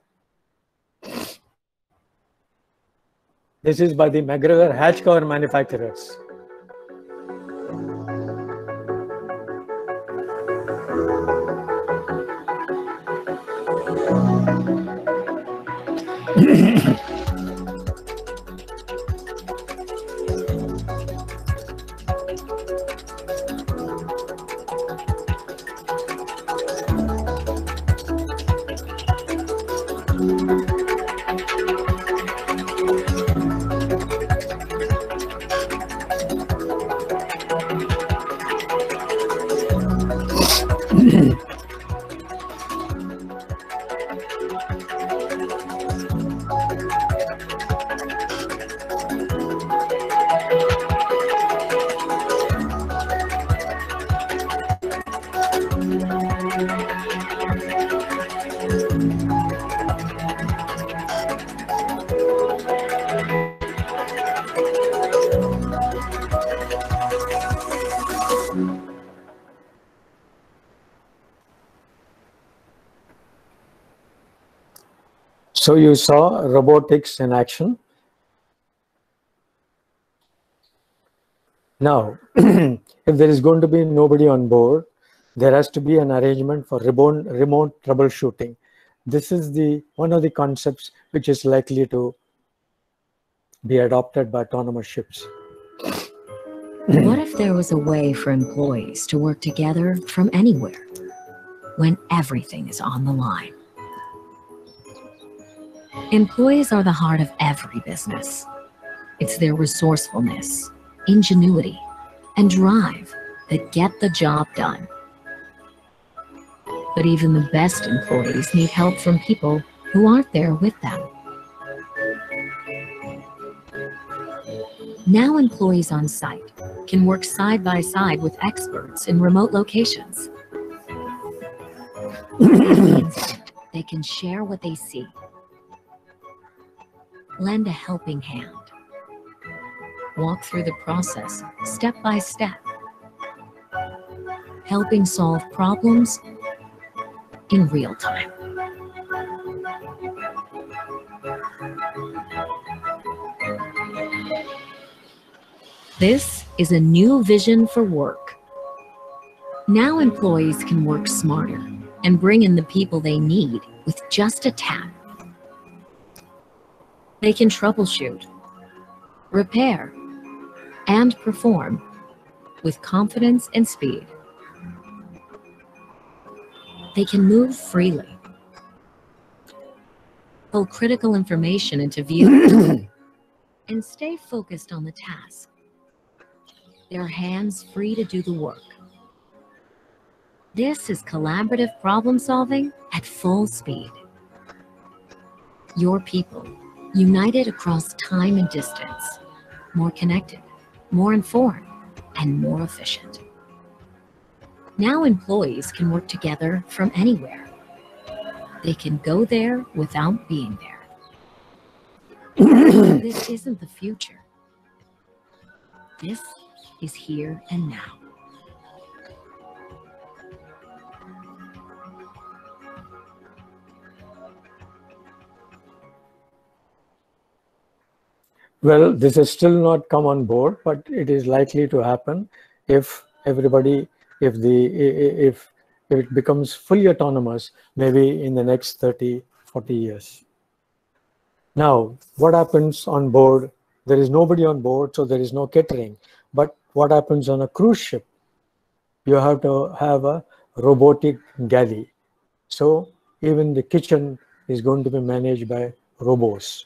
This is by the MacGregor hatch cover manufacturers. mm So you saw robotics in action. Now, if there is going to be nobody on board, there has to be an arrangement for remote, remote troubleshooting. This is the one of the concepts which is likely to be adopted by autonomous ships. What if there was a way for employees to work together from anywhere when everything is on the line? Employees are the heart of every business. It's their resourcefulness, ingenuity, and drive that get the job done. But even the best employees need help from people who aren't there with them. Now employees on site can work side by side with experts in remote locations. they can share what they see, lend a helping hand, walk through the process step by step, helping solve problems in real time. This is a new vision for work. Now employees can work smarter and bring in the people they need with just a tap. They can troubleshoot, repair, and perform with confidence and speed. They can move freely, pull critical information into view, and stay focused on the task. Their hands free to do the work. This is collaborative problem solving at full speed. Your people, united across time and distance, more connected, more informed, and more efficient. Now employees can work together from anywhere. They can go there without being there. this isn't the future. This is here and now. Well, this has still not come on board, but it is likely to happen if everybody, if the, if, if it becomes fully autonomous, maybe in the next 30, 40 years. Now, what happens on board? There is nobody on board, so there is no catering. But what happens on a cruise ship? You have to have a robotic galley. So even the kitchen is going to be managed by robots.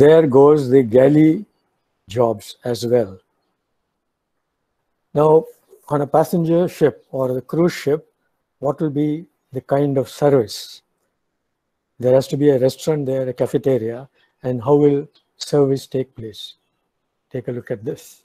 There goes the galley jobs as well. Now, on a passenger ship or a cruise ship, what will be the kind of service? There has to be a restaurant there, a cafeteria, and how will service take place? Take a look at this.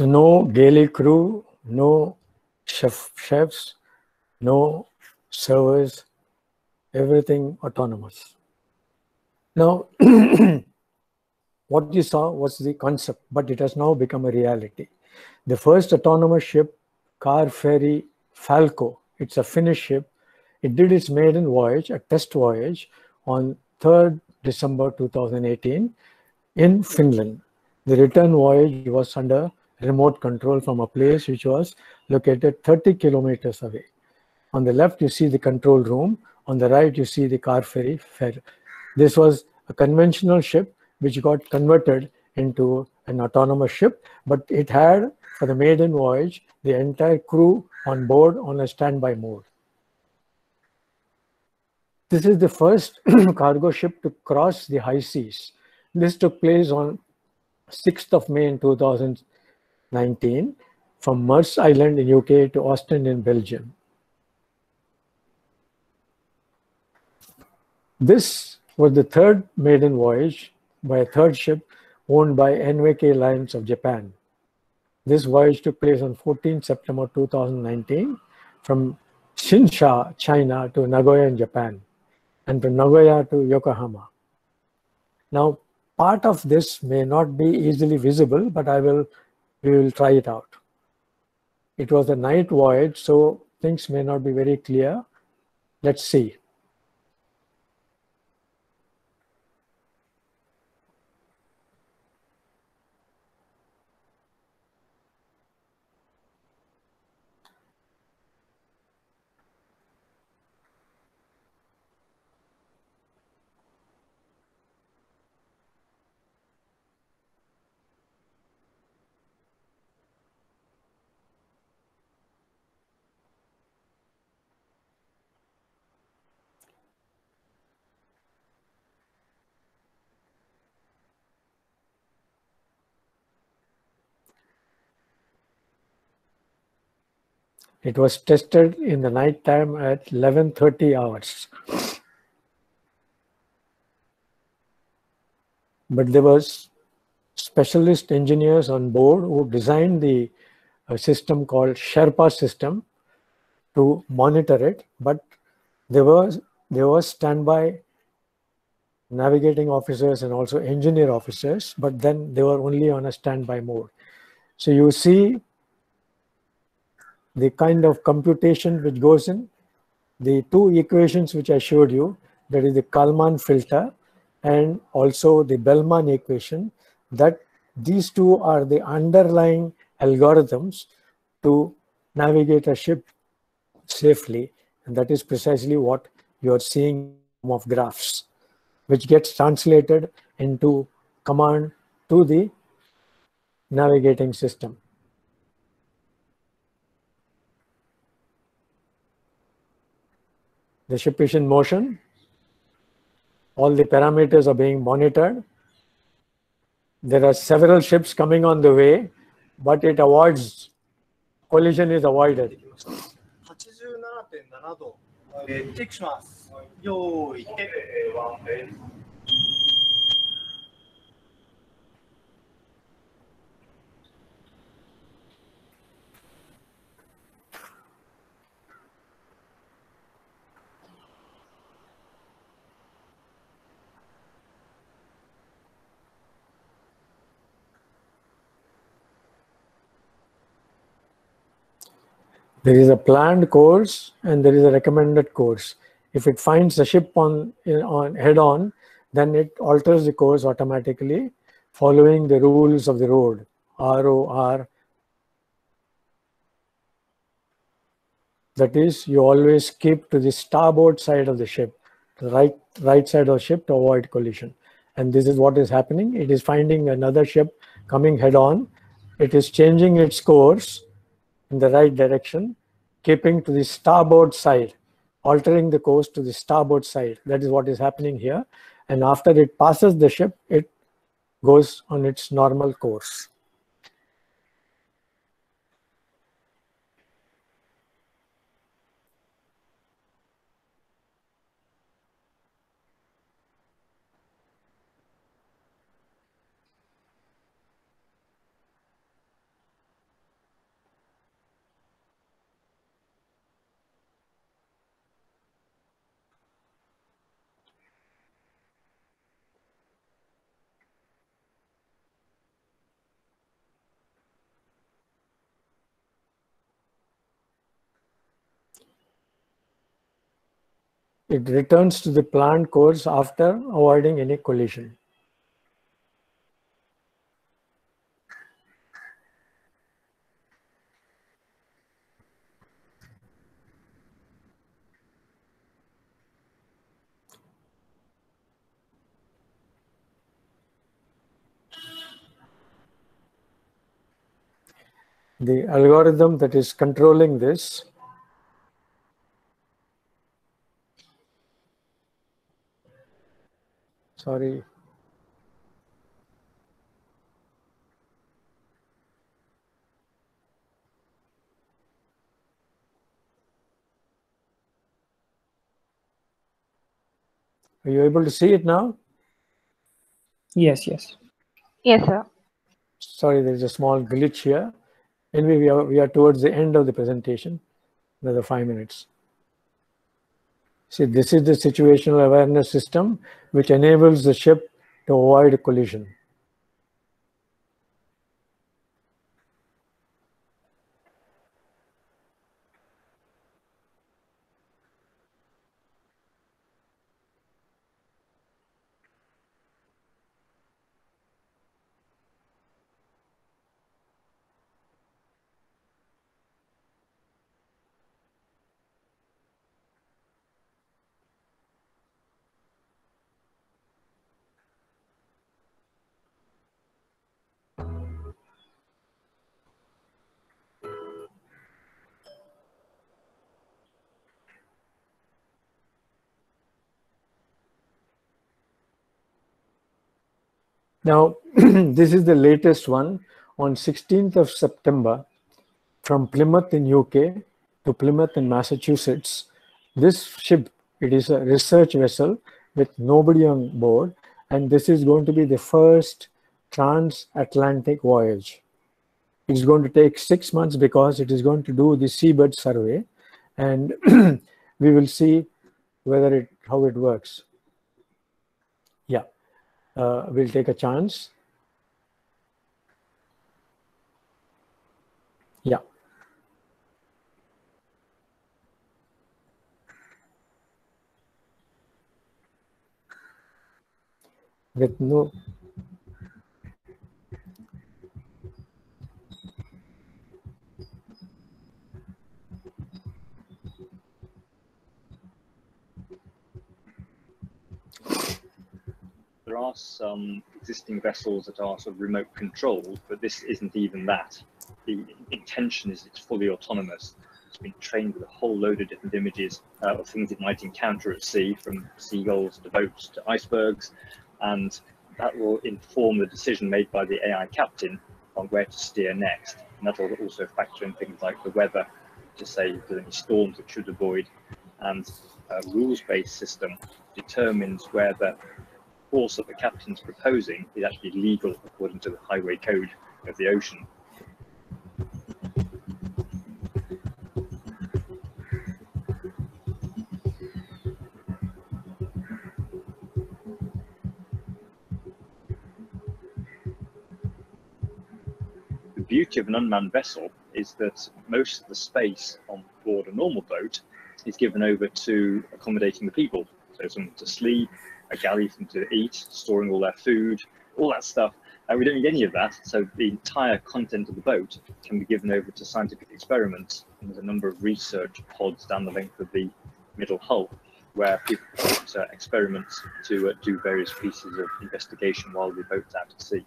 So no galley crew, no chef chefs, no servers, everything autonomous. Now, what you saw was the concept, but it has now become a reality. The first autonomous ship, car ferry Falco, it's a Finnish ship. It did its maiden voyage, a test voyage, on 3rd December 2018 in Finland. The return voyage was under remote control from a place which was located 30 kilometers away. On the left, you see the control room. On the right, you see the car ferry. Ferry. This was a conventional ship which got converted into an autonomous ship, but it had, for the maiden voyage, the entire crew on board on a standby mode. This is the first cargo ship to cross the high seas. This took place on 6th of May in 2019 from Mersea Island in UK to Ostend in Belgium. This was the third maiden voyage by a third ship owned by NYK Lines of Japan. This voyage took place on 14 September 2019 from Xinsha, China to Nagoya in Japan and from Nagoya to Yokohama. Now, part of this may not be easily visible, but I will, we will try it out. It was a night voyage, so things may not be very clear. Let's see. It was tested in the night time at 11.30 hours. But there was specialist engineers on board who designed the uh, system called Sherpa system to monitor it. But there was there was standby navigating officers and also engineer officers, but then they were only on a standby mode. So you see the kind of computation which goes in, the two equations which I showed you, that is the Kalman filter and also the Bellman equation, that these two are the underlying algorithms to navigate a ship safely. And that is precisely what you are seeing of graphs, which gets translated into command to the navigating system. The ship is in motion. All the parameters are being monitored. There are several ships coming on the way, but it avoids, collision is avoided. 87.7度、えーチェックします。用意、て。 There is a planned course and there is a recommended course. If it finds a ship on, on head on, then it alters the course automatically following the rules of the road, ROR. That is, you always keep to the starboard side of the ship, the right, right side of the ship to avoid collision. And this is what is happening. It is finding another ship coming head on. It is changing its course in the right direction, keeping to the starboard side, altering the course to the starboard side. That is what is happening here. And after it passes the ship, it goes on its normal course. It returns to the planned course after avoiding any collision. The algorithm that is controlling this Sorry. Are you able to see it now? Yes, yes. Yes, sir. Sorry, there's a small glitch here. Anyway, we are, we are towards the end of the presentation, another five minutes. See, this is the situational awareness system, which enables the ship to avoid collision. Now, this is the latest one on 16th of September from Plymouth in UK to Plymouth in Massachusetts. This ship, it is a research vessel with nobody on board, and this is going to be the first transatlantic voyage. It's going to take six months because it is going to do the seabed survey, and we will see whether it how it works. Uh, we'll take a chance. Yeah. With no there are some existing vessels that are sort of remote controlled, but this isn't even that. The intention is it's fully autonomous. It's been trained with a whole load of different images uh, of things it might encounter at sea, from seagulls to boats to icebergs, and that will inform the decision made by the AI captain on where to steer next. And that will also factor in things like the weather to say if there's any storms it should avoid, and a rules-based system determines where the course that the captain's proposing is actually legal according to the highway code of the ocean. The beauty of an unmanned vessel is that most of the space on board a normal boat is given over to accommodating the people. So someone to sleep, a galley for them to eat, storing all their food, all that stuff. And we don't need any of that. So the entire content of the boat can be given over to scientific experiments. And there's a number of research pods down the length of the middle hull where people uh, experiments to uh, do various pieces of investigation while the boat's out at sea.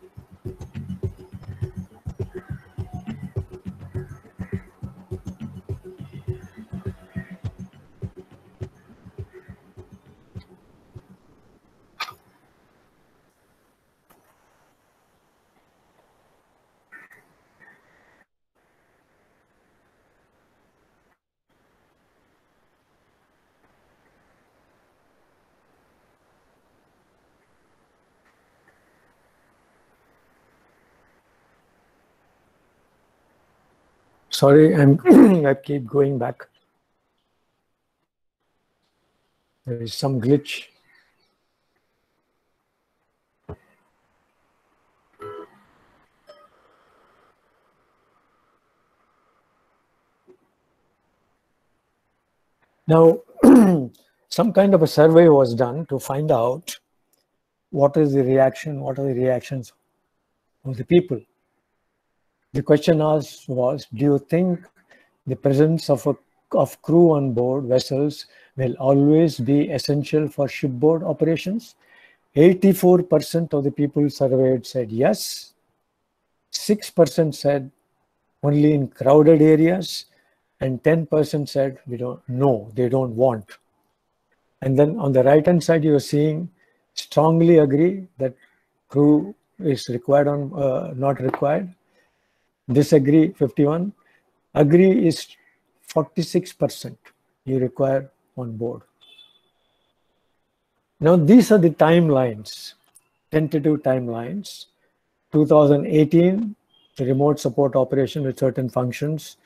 Sorry, I'm I keep going back. There is some glitch. Now, some kind of a survey was done to find out what is the reaction, what are the reactions of the people. The question asked was, do you think the presence of a of crew on board vessels will always be essential for shipboard operations? 84% of the people surveyed said yes. 6% said only in crowded areas and 10% said we don't know, they don't want. And then on the right hand side, you're seeing strongly agree that crew is required on uh, not required. Disagree 51. Agree is 46% you require on board. Now these are the timelines, tentative timelines. 2018, the remote support operation with certain functions.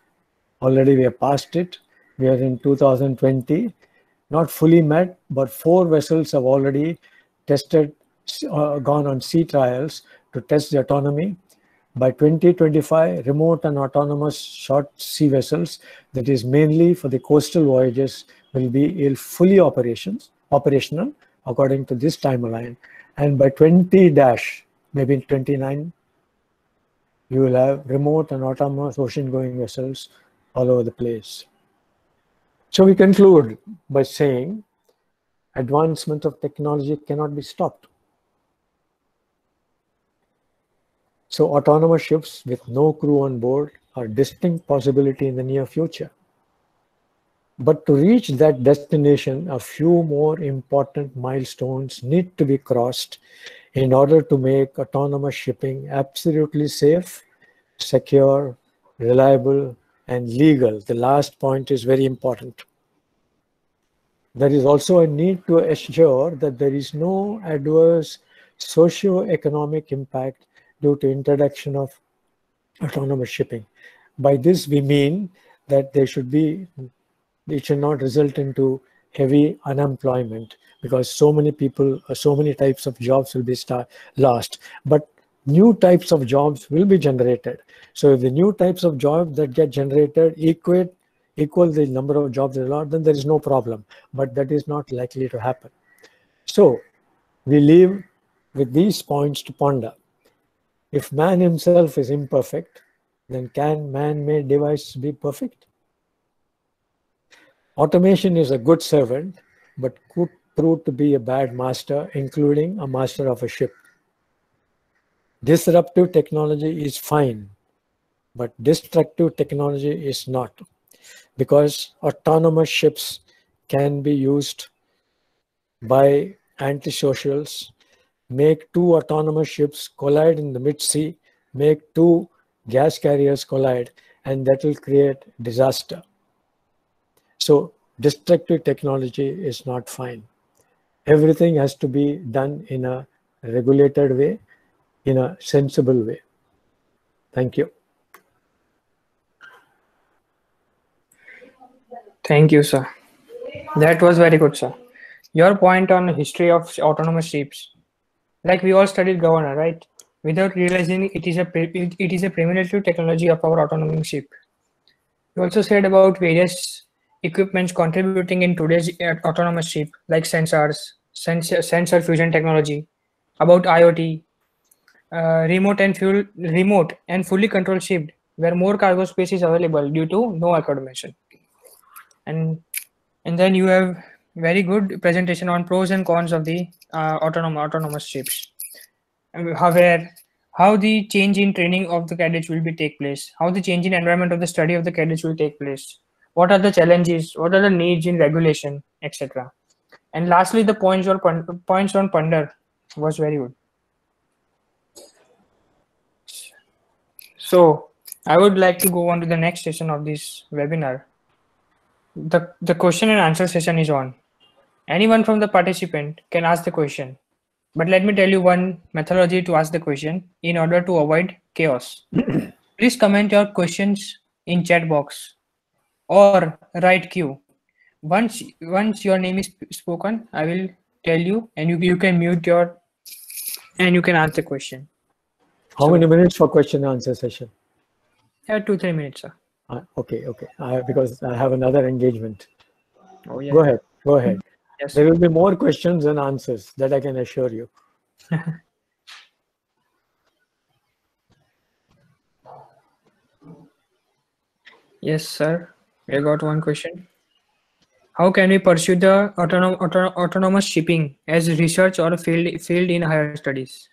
Already we have passed it. We are in 2020, not fully met, but four vessels have already tested, uh, gone on sea trials to test the autonomy. By 2025, remote and autonomous short sea vessels, that is mainly for the coastal voyages, will be fully operations, operational according to this timeline. And by 20 dash, maybe 29, you will have remote and autonomous ocean going vessels all over the place. So we conclude by saying advancement of technology cannot be stopped. So autonomous ships with no crew on board are distinct possibility in the near future. But to reach that destination, a few more important milestones need to be crossed in order to make autonomous shipping absolutely safe, secure, reliable, and legal. The last point is very important. There is also a need to assure that there is no adverse socio-economic impact due to introduction of autonomous shipping. By this, we mean that there should be, it should not result into heavy unemployment because so many people, uh, so many types of jobs will be start, lost. But new types of jobs will be generated. So if the new types of jobs that get generated equate, equal the number of jobs allowed, then there is no problem. But that is not likely to happen. So we leave with these points to ponder. If man himself is imperfect, then can man-made device be perfect? Automation is a good servant, but could prove to be a bad master, including a master of a ship. Disruptive technology is fine, but destructive technology is not, because autonomous ships can be used by antisocials, make two autonomous ships collide in the mid-sea, make two gas carriers collide, and that will create disaster. So destructive technology is not fine. Everything has to be done in a regulated way, in a sensible way. Thank you. Thank you, sir. That was very good, sir. Your point on the history of autonomous ships, like we all studied governor, right? Without realizing it is a it is a primitive technology of our autonomous ship. You also said about various equipments contributing in today's uh, autonomous ship, like sensors, sensor, sensor fusion technology, about IoT, uh, remote and fuel, remote and fully controlled ship, where more cargo space is available due to no accommodation And and then you have very good presentation on pros and cons of the uh, autonomous autonomous ships. And How the change in training of the cadets will be take place, how the change in environment of the study of the cadets will take place, what are the challenges, what are the needs in regulation, etc. And lastly, the points or points on ponder was very good. So I would like to go on to the next session of this webinar. The, the question and answer session is on. Anyone from the participant can ask the question. But let me tell you one methodology to ask the question in order to avoid chaos. Please comment your questions in chat box or write Q. Once once your name is spoken, I will tell you and you, you can mute your and you can answer the question. How many minutes for question and answer session? Yeah, two, three minutes, sir. Uh, okay, okay. Uh, because I have another engagement. Oh, yeah. Go ahead. Go ahead. Yes. There will be more questions and answers that I can assure you. Yes, sir. I got one question. How can we pursue the autonom- auto- autonomous shipping as research or field field in higher studies?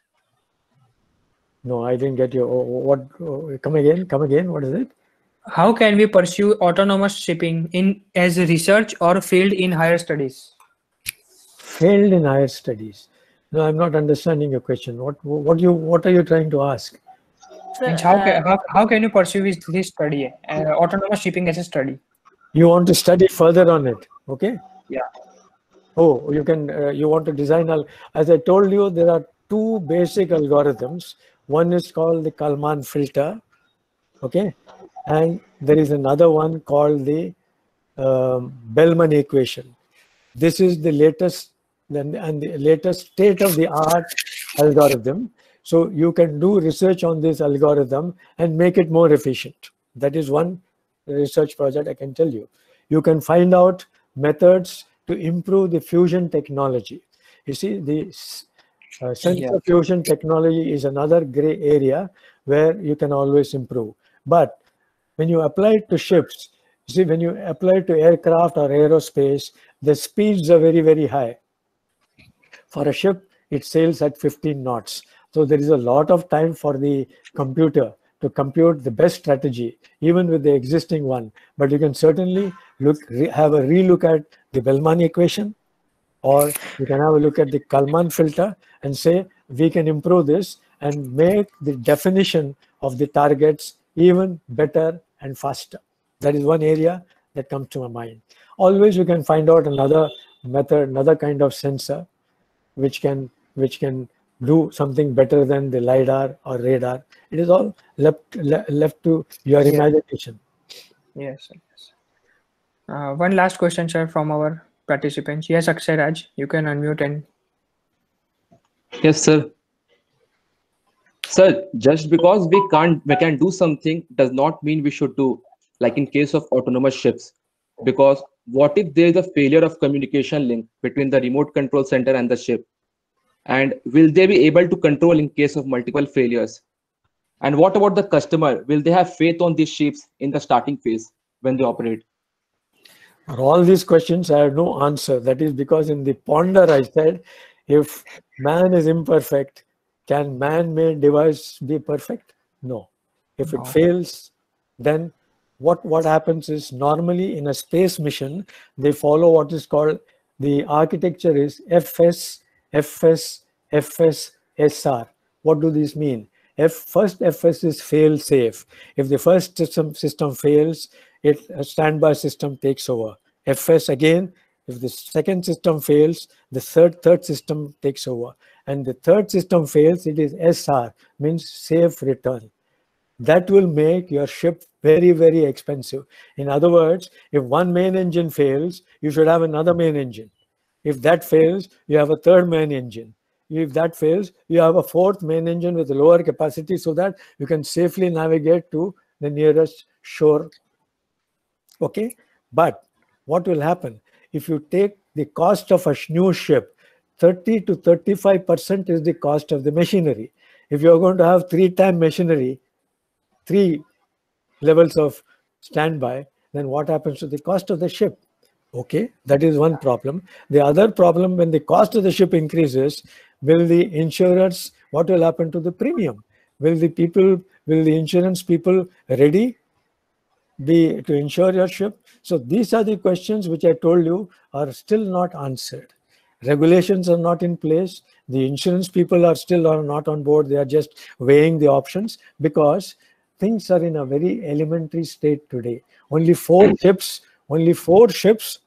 No, I didn't get you. Oh, What? oh, Come again. Come again. What is it? How can we pursue autonomous shipping in as research or field in higher studies? Failed in higher studies. No, I'm not understanding your question. What what you what are you trying to ask? Means how, ca- how, how can you pursue this, this study, uh, autonomous shipping as a study? You want to study further on it, okay? Yeah. Oh, you can. Uh, you want to design. Al- As I told you, there are two basic algorithms. One is called the Kalman filter, okay, and there is another one called the um, Bellman equation. This is the latest then and the latest state of the art algorithm. So you can do research on this algorithm and make it more efficient. That is one research project I can tell you. You can find out methods to improve the fusion technology. You see, the uh, sensor Yeah. fusion technology is another gray area where you can always improve. But when you apply it to ships, you see, when you apply it to aircraft or aerospace, the speeds are very, very high. For a ship, it sails at 15 knots. So there is a lot of time for the computer to compute the best strategy, even with the existing one. But you can certainly look, have a relook at the Bellman equation, or you can have a look at the Kalman filter and say, we can improve this and make the definition of the targets even better and faster. That is one area that comes to my mind. Always you can find out another method, another kind of sensor, which can which can do something better than the lidar or radar. It is all left le- left to your Yeah. imagination. Yes. sir, yes. Uh, one last question, sir, from our participants. Yes, Akshay Raj, you can unmute and Yes, sir. Sir, just because we can't we can do something does not mean we should do, like in case of autonomous ships. Because what if there is a failure of communication link between the remote control center and the ship? And will they be able to control in case of multiple failures? And what about the customer? Will they have faith on these ships in the starting phase when they operate? For all these questions, I have no answer. That is because in the ponder, I said, if man is imperfect, can man-made device be perfect? No. If No. it fails, then what what happens is normally in a space mission, they follow what is called the architecture is FS, FS, FS, SR. What do these mean? F first FS is fail safe. If the first system system fails, it a standby system takes over. FS again, if the second system fails, the third third system takes over. And the third system fails, it is SR, means safe return. That will make your ship very, very expensive. In other words, if one main engine fails, you should have another main engine. If that fails, you have a third main engine. If that fails, you have a fourth main engine with lower capacity so that you can safely navigate to the nearest shore. Okay, but what will happen if you take the cost of a new ship? 30 to 35 percent is the cost of the machinery. If you're going to have three time machinery, three levels of standby, then what happens to the cost of the ship? Okay, that is one problem. The other problem, when the cost of the ship increases, will the insurers, what will happen to the premium? Will the people, will the insurance people ready be to insure your ship? So these are the questions which I told you are still not answered. Regulations are not in place. The insurance people are still are not on board. They are just weighing the options because things are in a very elementary state today. Only four ships, only four ships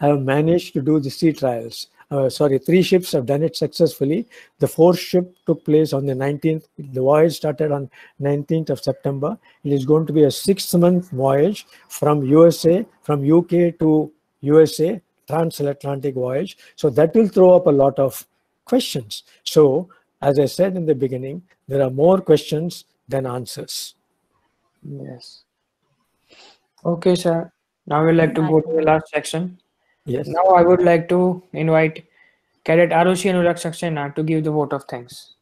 have managed to do the sea trials. Uh, sorry, three ships have done it successfully. The fourth ship took place on the 19th. The voyage started on 19th of September. It is going to be a six-month voyage from USA, from UK to USA, transatlantic voyage. So that will throw up a lot of questions. So, as I said in the beginning, there are more questions than answers. Yes. Okay, sir. Now we'd like to go to the last section. Yes. Now I would like to invite Cadet Arushi Anurag Saxena to give the vote of thanks.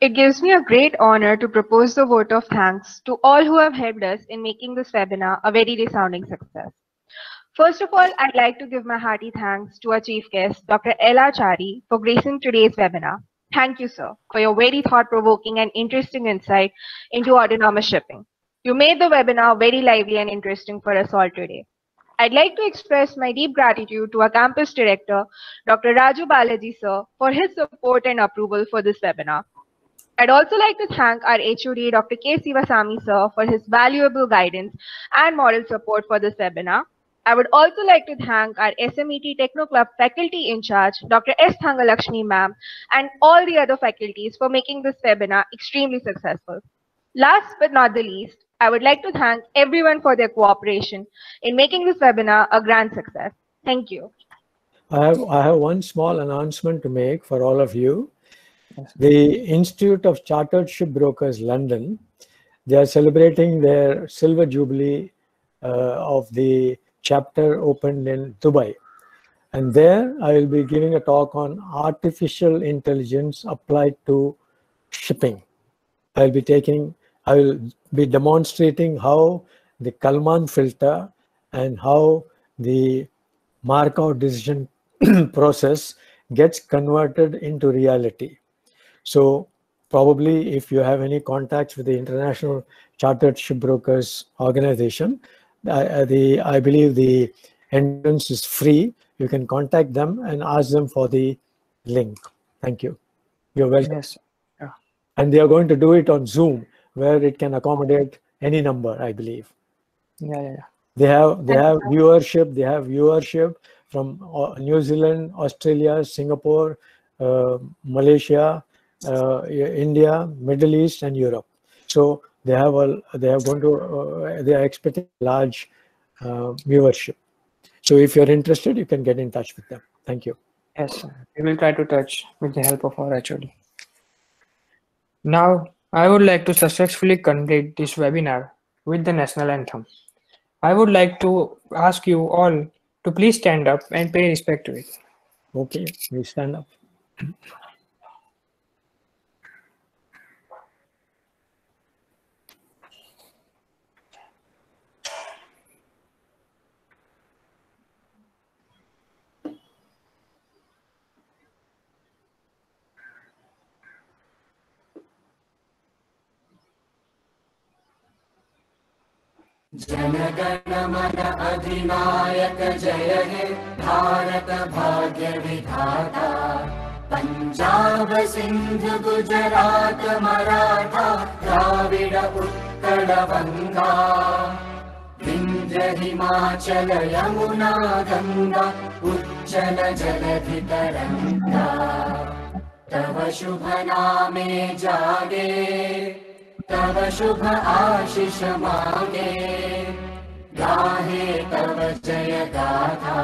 It gives me a great honor to propose the vote of thanks to all who have helped us in making this webinar a very resounding success. First of all, I'd like to give my hearty thanks to our chief guest, Dr. L. R. Chari, for gracing today's webinar. Thank you, sir, for your very thought-provoking and interesting insight into autonomous shipping. You made the webinar very lively and interesting for us all today. I'd like to express my deep gratitude to our campus director, Dr. Raju Balaji sir, for his support and approval for this webinar. I'd also like to thank our HOD, Dr. K. Sivasamy sir, for his valuable guidance and moral support for this webinar. I would also like to thank our AMET Techno Club faculty in charge, Dr. S. Thangalakshmi ma'am, and all the other faculties for making this webinar extremely successful. Last but not the least, I would like to thank everyone for their cooperation in making this webinar a grand success. Thank you. I have, I have one small announcement to make for all of you. The Institute of Chartered Shipbrokers London, they are celebrating their silver jubilee uh, of the chapter opened in Dubai. And there I will be giving a talk on artificial intelligence applied to shipping. I'll be taking, I will be demonstrating how the Kalman filter and how the Markov decision process gets converted into reality. So probably if you have any contacts with the International Chartered Shipbrokers Organization, uh, the I believe the entrance is free. You can contact them and ask them for the link. Thank you. You're welcome. Yes. Yeah. And they are going to do it on Zoom, where it can accommodate any number, I believe. Yeah, yeah, yeah. They have they have viewership. They have viewership from uh, New Zealand, Australia, Singapore, uh, Malaysia, uh, India, Middle East, and Europe. So they have a they are going to uh, they are expecting large uh, viewership. So if you're interested, you can get in touch with them. Thank you. Yes, sir. we will try to touch with the help of our HOD. Now, I would like to successfully complete this webinar with the national anthem. I would like to ask you all to please stand up and pay respect to it. Okay, we stand up. Jana Gana Mana अधिनायक जय हे भारत भाग्य विधाता। पञ्जाब सिन्ध गुजरात मराठा द्राविड उत्कल वङ्गा विन्ध्य हिमाचल यमुना गङ्गा उच्चल जलधि तरङ्गा तव शुभ नामे जागे तव शुभ आशिष मागे। गाहे तव जय गाथा।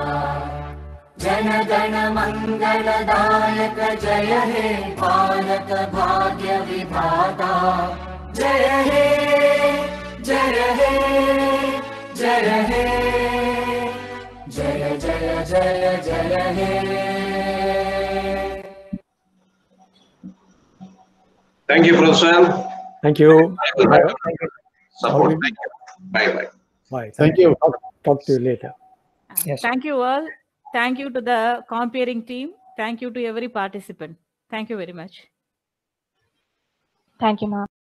जन गण मङ्गलदायक जय हे भारत भाग्य विधाता। जय हे जय हे जय हे। जय जय जय जय हे। Thank you, Professor. Thank you. Support. Thank you. Bye bye. Bye. Thank you. Talk, talk to you later. Yes. Thank you all. Thank you to the compering team. Thank you to every participant. Thank you very much. Thank you, ma'am.